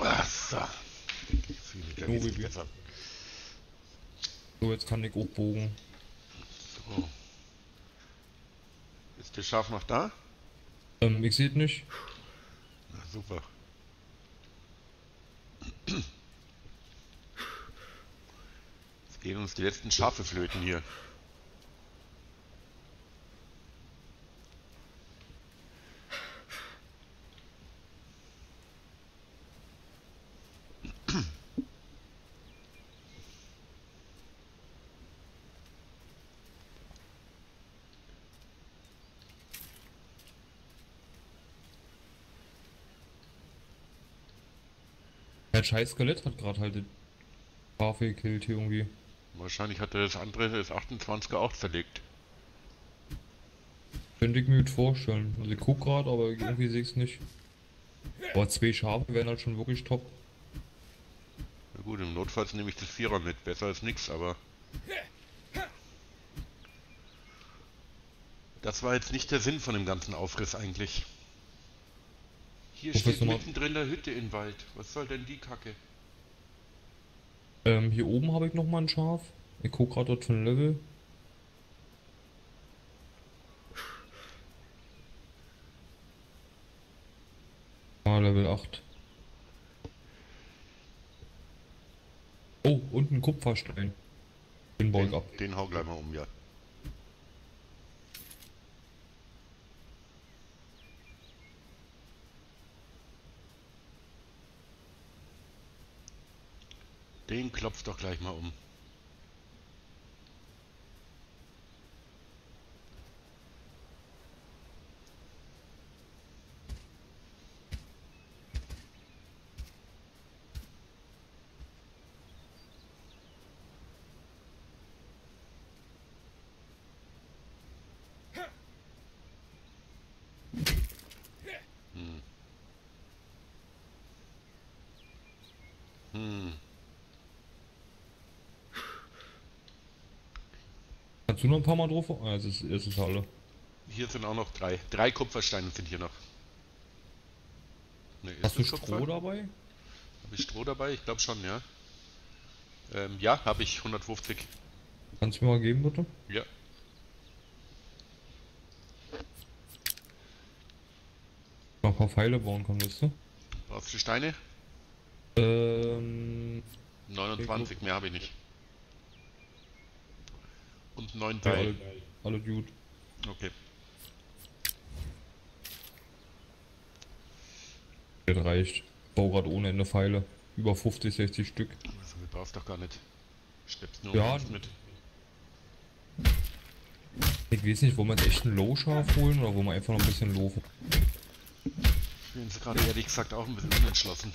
Ach, so. Ich mich da So jetzt kann ich auch bogen. So. Ist das Schaf noch da? Ähm, ich seht nicht. Na, super. Jetzt gehen uns die letzten Schafe flöten hier. Der scheiß Skelett hat gerade halt die Schafe gekillt hier irgendwie. Wahrscheinlich hat er das andere, das 28er auch zerlegt. Könnte ich mir gut vorstellen. Also ich guck gerade, aber irgendwie sehe ich es nicht. Aber zwei Schafe wären halt schon wirklich top. Na gut, im Notfall nehme ich das Vierer mit. Besser als nix, aber... Das war jetzt nicht der Sinn von dem ganzen Aufriss eigentlich. Hier Professor steht mittendrin der Hütte in Wald. Was soll denn die Kacke? Ähm, hier oben habe ich noch mal ein Schaf. Ich guck gerade dort für ein Level. Ah, Level 8. Oh, und ein Kupferstein. Den baue ich Den, ab. den hau gleich mal um, ja. Den klopft doch gleich mal um. Hm. Hm. Kannst du noch ein paar Mal drauf? Ah, es ist, es ist alle. Hier sind auch noch drei. Drei Kupfersteine sind hier noch. Ne, ist Hast du das Kupfer? Stroh dabei? Habe ich Stroh dabei? Ich glaube schon, ja. Ähm, ja, habe ich 150. Kannst du mir mal geben, bitte? Ja. paar Pfeile bauen kann, weißt du? Brauchst du Steine? Ähm. 29, mehr habe ich nicht. Und 9 Ja, Teil. alle, alle gut. Okay. Das reicht. Bau grad ohne Ende Pfeile. Über 50, 60 Stück. Also, du brauchst doch gar nicht. Schleppst nur Ja. mit. Ich weiß nicht, wo wir jetzt echt einen Low-Schaf holen oder wo wir einfach noch ein bisschen laufen. Ich bin jetzt gerade ehrlich gesagt auch ein bisschen unentschlossen.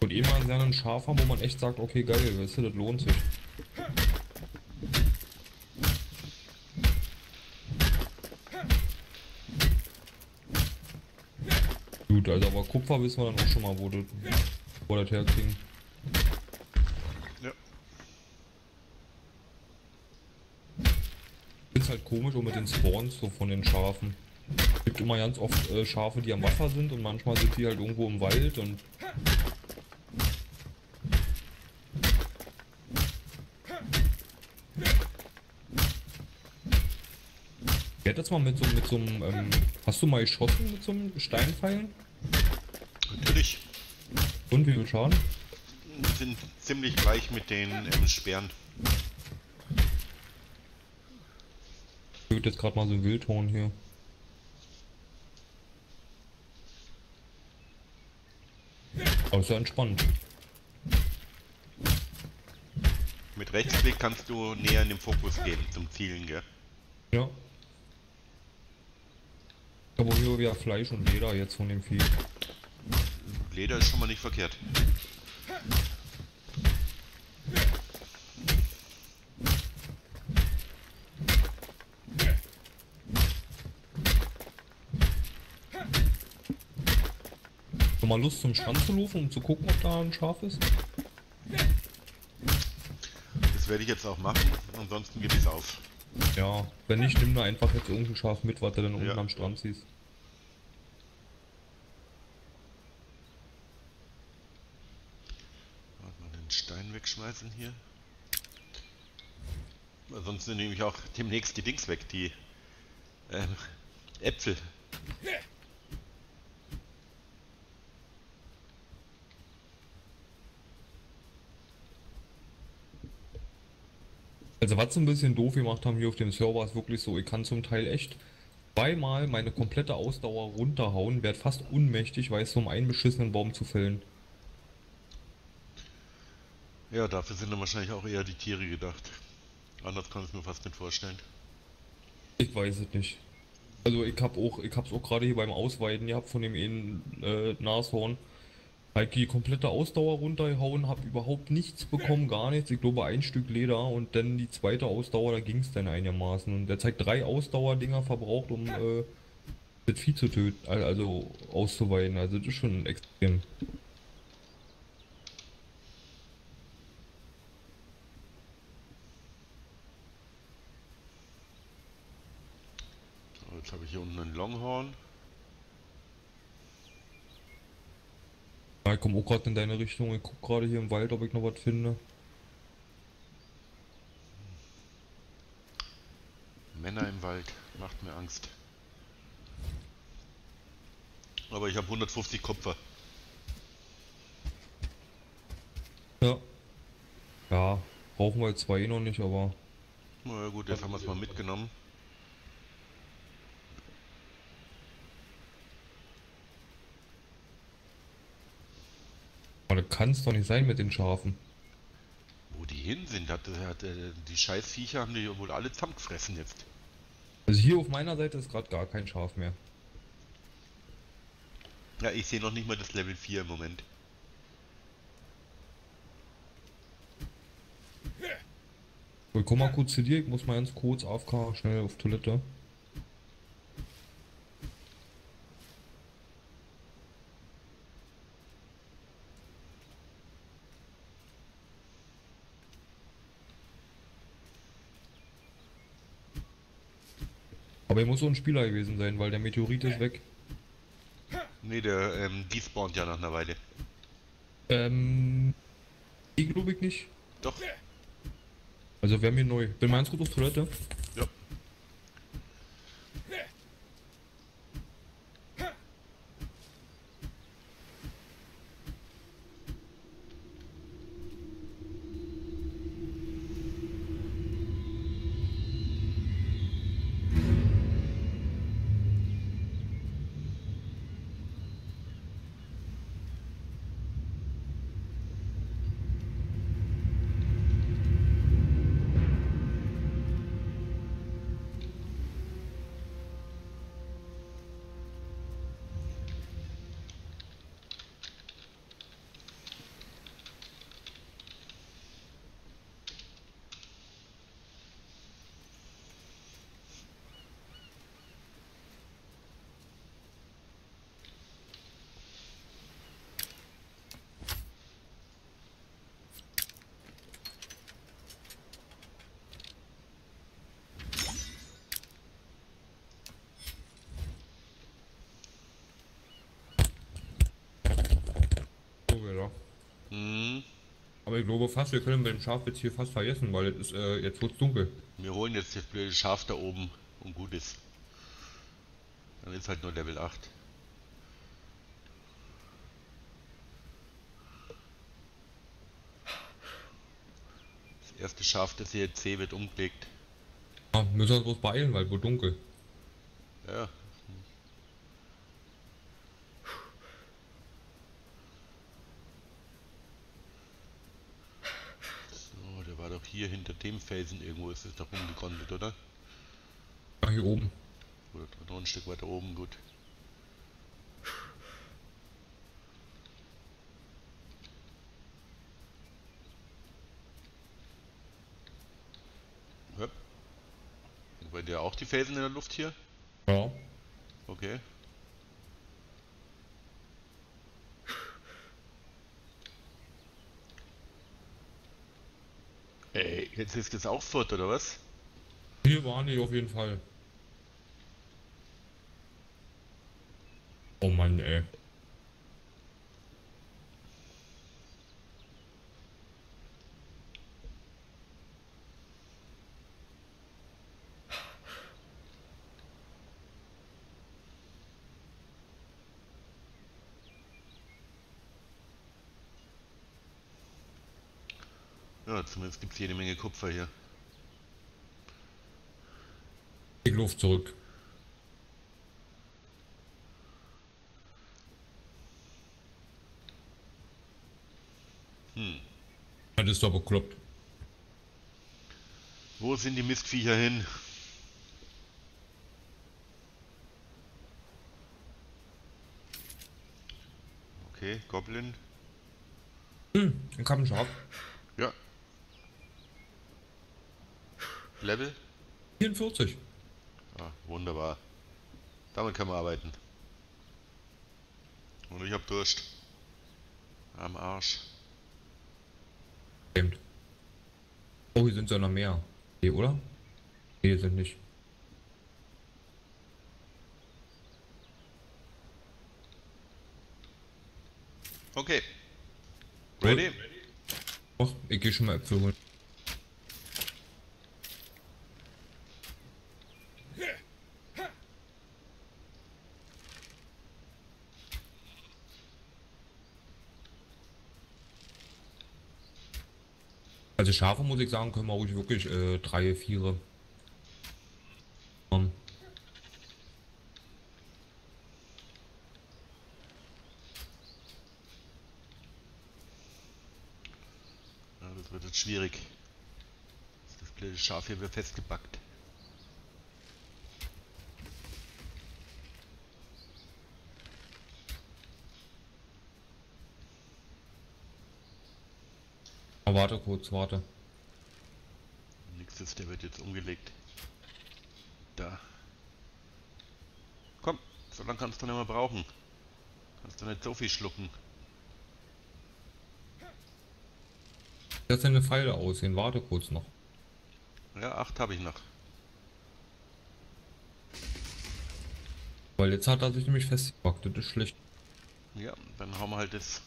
Und eh mal einen Schaf haben, wo man echt sagt, okay geil, weißt du, das lohnt sich. Gut, also aber Kupfer wissen wir dann auch schon mal, wo das, wo das herkriegen. Ja. Ist halt komisch und mit den Spawns so von den Schafen. Es gibt immer ganz oft äh, Schafe, die am Wasser sind und manchmal sind die halt irgendwo im Wald und Wer hat das mal mit so, mit so einem, ähm, hast du mal geschossen mit so einem Steinpfeilen? Und wie viel Schaden? Sind ziemlich gleich mit den ähm, Sperren. Ich jetzt gerade mal so ein Wildhorn hier. Aber ist ja entspannt. Mit Rechtsklick kannst du näher in den Fokus gehen zum Zielen, gell? Ja. Aber hier wieder Fleisch und Leder jetzt von dem Vieh. Leder ist schon mal nicht verkehrt. Noch mal Lust zum Strand zu laufen, um zu gucken, ob da ein Schaf ist? Das werde ich jetzt auch machen, ansonsten gebe ich es auf. Ja. Wenn nicht, nimm da einfach jetzt irgendein Schaf mit, was du dann unten Ja. am Strand siehst. Warte mal den Wegschmeißen hier. Sonst nehme ich auch demnächst die Dings weg, die ähm, Äpfel. Also was sie ein bisschen doof gemacht haben hier auf dem Server ist wirklich so, ich kann zum Teil echt zweimal meine komplette Ausdauer runterhauen, werd fast unmächtig, weil es so um einen beschissenen Baum zu fällen. Ja, dafür sind dann wahrscheinlich auch eher die Tiere gedacht. Anders kann ich mir fast nicht vorstellen. Ich weiß es nicht. Also ich hab auch, ich hab's auch gerade hier beim Ausweiden gehabt von dem einen äh, Nashorn. Halt die komplette Ausdauer runtergehauen, hab überhaupt nichts bekommen, gar nichts. Ich glaube ein Stück Leder und dann die zweite Ausdauer, da ging's dann einigermaßen. Und der zeigt drei Ausdauerdinger verbraucht, um äh, das Vieh zu töten, al- also auszuweiden. Also das ist schon extrem. So, Jetzt habe ich hier unten einen Longhorn. Ja, ich komme auch gerade in deine Richtung. Ich guck gerade hier im Wald, ob ich noch was finde. Männer im Wald, macht mir Angst. Aber ich habe 150 Kupfer. Ja. Ja, brauchen wir jetzt zwar eh noch nicht, aber Na ja, gut, jetzt haben wir es mal mitgenommen. Aber das kann's doch nicht sein mit den Schafen. Wo die hin sind, hat, hat, äh, die Scheißviecher haben die wohl alle zusammengefressen jetzt. Also hier auf meiner Seite ist gerade gar kein Schaf mehr. Ja, ich sehe noch nicht mal das Level 4 im Moment. Mal kurz zu dir, ich muss mal ganz kurz AFK schnell auf Toilette. Aber er muss so ein Spieler gewesen sein, weil der Meteorit ist weg. Ne, der ähm, despawnt ja nach einer Weile. Ähm. Die glaube ich nicht. Doch, Also wäre mir neu. Bin mal ganz kurz auf Toilette. Aber ich glaube fast, wir können mit dem Schaf jetzt hier fast vergessen, weil es ist, äh, jetzt wird's dunkel. wir holen jetzt das blöde Schaf da oben und gut ist. Dann ist halt nur Level 8. Das erste Schaf, das hier jetzt sehe, wird umgelegt. Ja, müssen wir uns bloß beeilen, weil wird dunkel. Ja. So, der war doch hier hinter dem Felsen irgendwo, ist es doch rumgekondelt, oder? Ja, hier oben. Oder noch ein Stück weiter oben, gut. Ja. Bei dir auch die Felsen in der Luft hier? Ja. Okay. Ey, jetzt ist das auch fort, oder was? Hier waren die auf jeden Fall. Oh Mann, ey. Zumindest gibt es jede Menge Kupfer hier. Ich Luft zurück. Hm. Das ist doch bekloppt. Wo sind die Mistviecher hin? Okay, Goblin. Hm, ein Kammschaf. Ja. Level? 44. Ah, wunderbar. Damit kann man arbeiten. Und ich hab Durst. Am Arsch. Stimmt. Oh, hier sind ja noch mehr. Hier, oder? Nee, hier sind nicht. Okay. Ready? Ach, ich geh schon mal Äpfel holen. Also Schafe muss ich sagen, können wir ruhig wirklich äh, drei, vier. Ähm, Ja, das wird jetzt schwierig. Das blöde Schaf hier wird festgebackt. Warte kurz, warte. Nächstes, der wird jetzt umgelegt. Da. Komm, so lange kannst du nicht mehr brauchen. Kannst du nicht so viel schlucken. Das sind eine Pfeile aussehen, warte kurz noch. Ja, acht habe ich noch. Weil jetzt hat er sich nämlich festgepackt, das ist schlecht. Ja, dann hauen wir halt das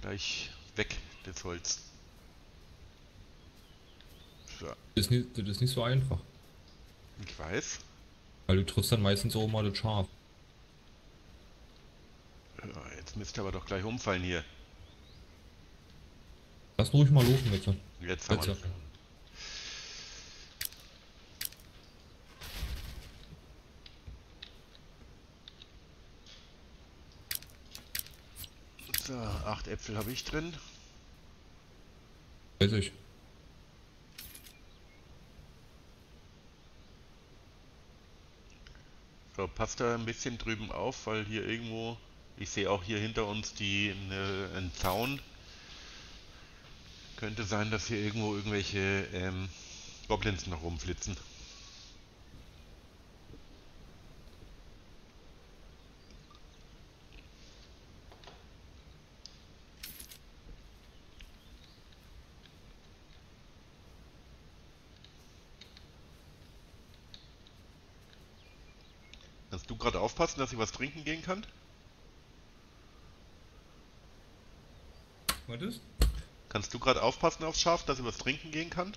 gleich weg, das Holz. So, Das ist nicht, das ist nicht so einfach. ich weiß. Weil du triffst dann meistens auch mal das Schaf. Ja, jetzt müsste aber doch gleich umfallen hier. Lass ruhig mal laufen jetzt. Jetzt haben wir Ja. So, acht Äpfel habe ich drin. Weiß ich. So, passt da ein bisschen drüben auf, weil hier irgendwo, ich sehe auch hier hinter uns die, ne, einen Zaun. Könnte sein, dass hier irgendwo irgendwelche ähm, Goblins noch rumflitzen. Kannst du gerade aufpassen, dass ich was trinken gehen kann? Was ist? Kannst du gerade aufpassen aufs Schaf, dass es übers Trinken gehen kann?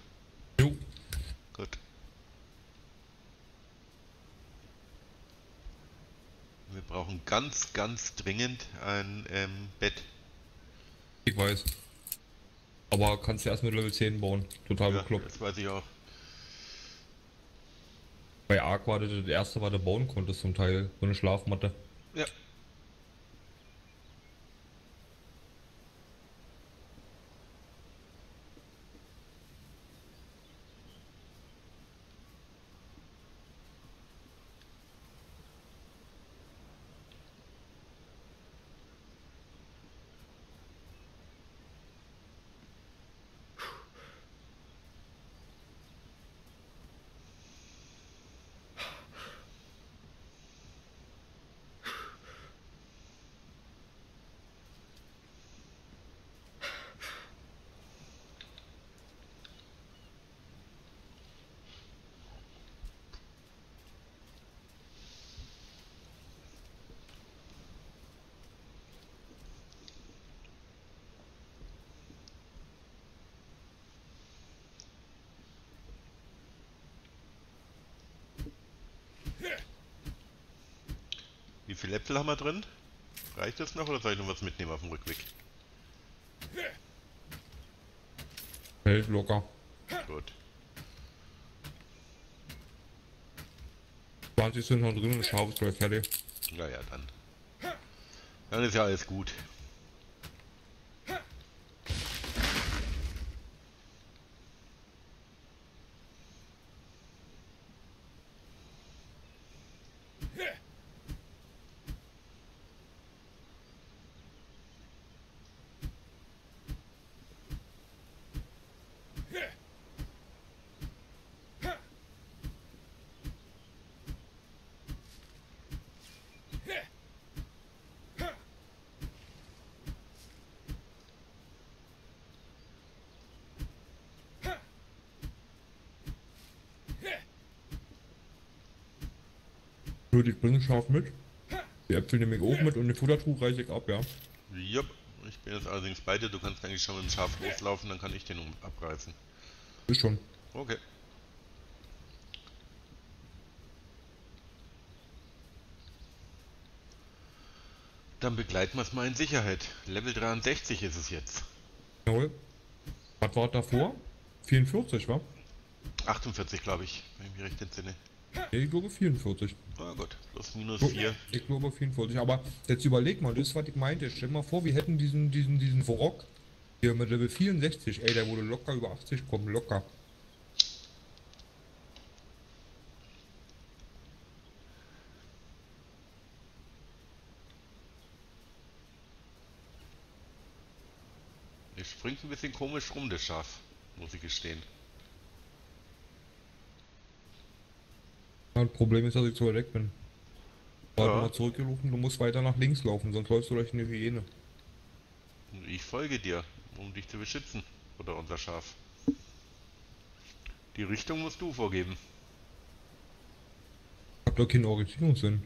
Jo. Gut. Wir brauchen ganz, ganz dringend ein ähm, Bett. Ich weiß. Aber kannst du erst mit Level 10 bauen. Total Ja, bekloppt. das weiß ich auch. Bei war das das erste, was du bauen konntest zum Teil. So eine Schlafmatte. Ja. Viele Äpfel haben wir drin? Reicht das noch oder soll ich noch was mitnehmen auf dem Rückweg? Hält locker. Gut. 20 sind noch drin und Schaf ist gleich fertig. Naja, dann. Dann ist ja alles gut. Gut, ich bringe Schaf mit. Die Äpfel nehme ich auch mit und den Futtertuch reiche ich ab, ja. Jupp. Ich bin jetzt allerdings bei dir. Du kannst eigentlich schon mit dem Schaf loslaufen, dann kann ich den um abreißen. Ist schon. Okay. Dann begleiten wir es mal in Sicherheit. Level 63 ist es jetzt. Jawohl. Was war davor? 44, wa? 48, glaube ich, wenn ich mich recht entsinne. Nee, ich glaube 44. Na gut, plus minus Oh, 4. Ich glaube 44. Aber jetzt überleg mal, das ist was ich meinte. Stell mal vor, wir hätten diesen, diesen, diesen Vrock hier mit Level 64. Ey, der wurde locker über 80 kommen, locker. Es springt ein bisschen komisch rum, das Schaf, muss ich gestehen. Ja, Das Problem ist, dass ich zu weit weg bin. Warte Ja. mal zurückgerufen, du musst weiter nach links laufen, sonst läufst du durch eine Hyäne. Ich folge dir, um dich zu beschützen. Oder unser Schaf. Die Richtung musst du vorgeben. Hab doch keinen Orientierungssinn.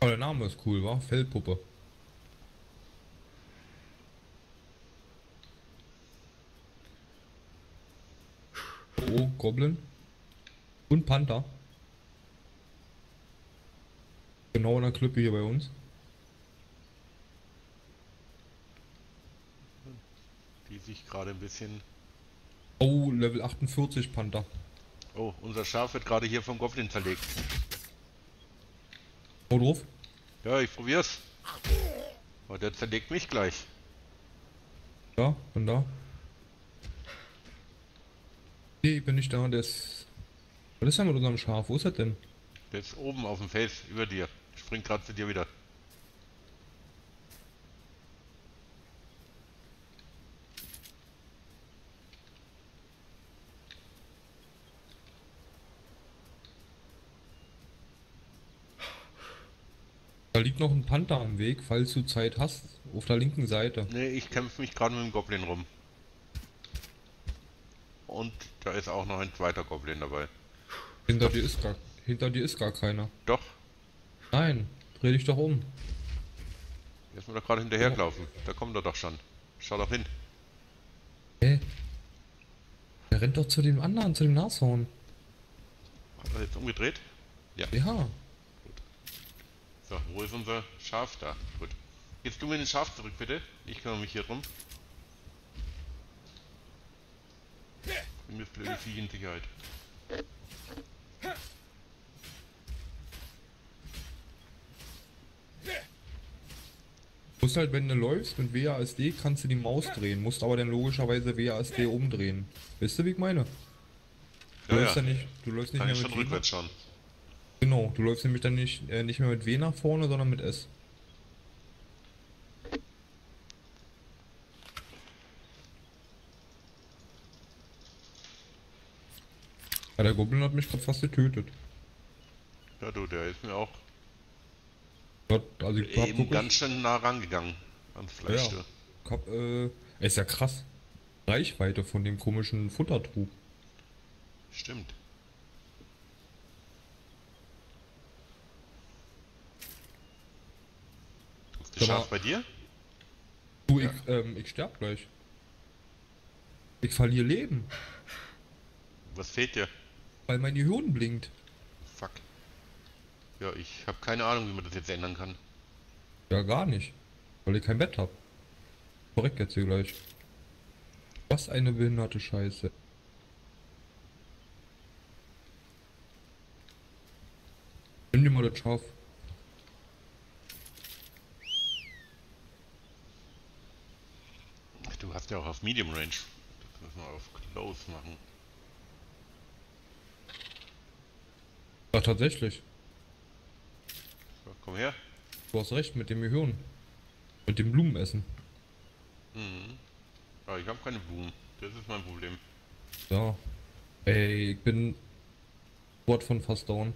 Aber der Name ist cool, wa? Fellpuppe. Oh, Goblin. Und Panther. Genau in der Klippe hier bei uns. Die sich gerade ein bisschen. Oh, Level 48 Panther. Oh, unser Schaf wird gerade hier vom Goblin zerlegt. Hau drauf. Ja, ich probier's. Aber der zerlegt mich gleich. Ja, bin da. Nee, ich bin nicht da, der ist... Was ist denn mit unserem Schaf? Wo ist er denn? Der ist oben auf dem Fels über dir. Springt gerade zu dir wieder. Da liegt noch ein Panther am Weg, falls du Zeit hast. Auf der linken Seite. Nee, ich kämpfe mich gerade mit dem Goblin rum. Und da ist auch noch ein zweiter Goblin dabei. Hinter dir ist gar, hinter dir ist gar keiner. Doch, Nein, dreh dich doch um. Ist mir doch gerade hinterhergelaufen. Da kommt er doch schon. Schau doch hin. Hä? Der rennt doch zu dem anderen, zu dem Nashorn. Hat er jetzt umgedreht? Ja. So, wo ist unser Schaf da? Gut. Jetzt du mir den Schaf zurück, bitte. Ich kümmere mich hier drum. Bring das blöde Vieh in Sicherheit. Musst halt, wenn du läufst mit WASD, kannst du die Maus drehen, musst aber dann logischerweise WASD umdrehen. Weißt du, wie ich meine? Du Ja, läufst ja. nicht, du läufst nicht Kann mehr ich mit schon W rückwärts schauen. Genau, du läufst nämlich dann nicht, äh, nicht mehr mit W nach vorne, sondern mit S. Ja, der Goblin hat mich gerade fast getötet. Ja, du, der ist mir auch Gott, Also ich hab eben wirklich, ganz schön nah rangegangen ans Fleisch. Ja. ich hab, äh, ist ja krass. Reichweite von dem komischen Futtertrug. Stimmt. Ist das Schaf bei dir? Du, ich, ähm, ich sterb gleich. Ich verliere Leben, Was fehlt dir? Weil mein Gehirn blinkt. Fuck. Ja, ich habe keine Ahnung, wie man das jetzt ändern kann. Ja, gar nicht. Weil ich kein Bett hab. Korrekt jetzt hier gleich. Was eine behinderte Scheiße. Nimm dir mal das Schaf. Du hast ja auch auf Medium Range. Das müssen wir auf Close machen. Ja, tatsächlich. So, komm her. Du hast recht mit dem Gehirn. Mit dem Blumenessen. Mhm. Aber ich habe keine Blumen. Das ist mein Problem. Ja. Ey, ich bin Wort von fast down.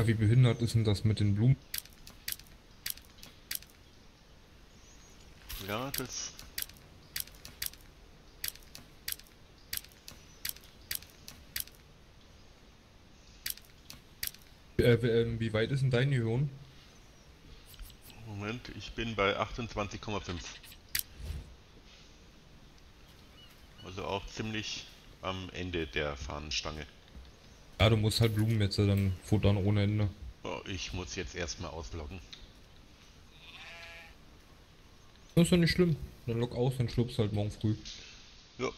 Alter, wie behindert ist denn das mit den Blumen? Ja, das. Äh, ähm, wie weit ist denn dein Gehirn? Moment, ich bin bei 28,5. Also auch ziemlich am Ende der Fahnenstange. Ja, du musst halt Blumen jetzt dann futtern ohne Ende. Oh, ich muss jetzt erstmal ausloggen. Das ist ja nicht schlimm. Dann log aus, dann schluppst halt morgen früh. Ja,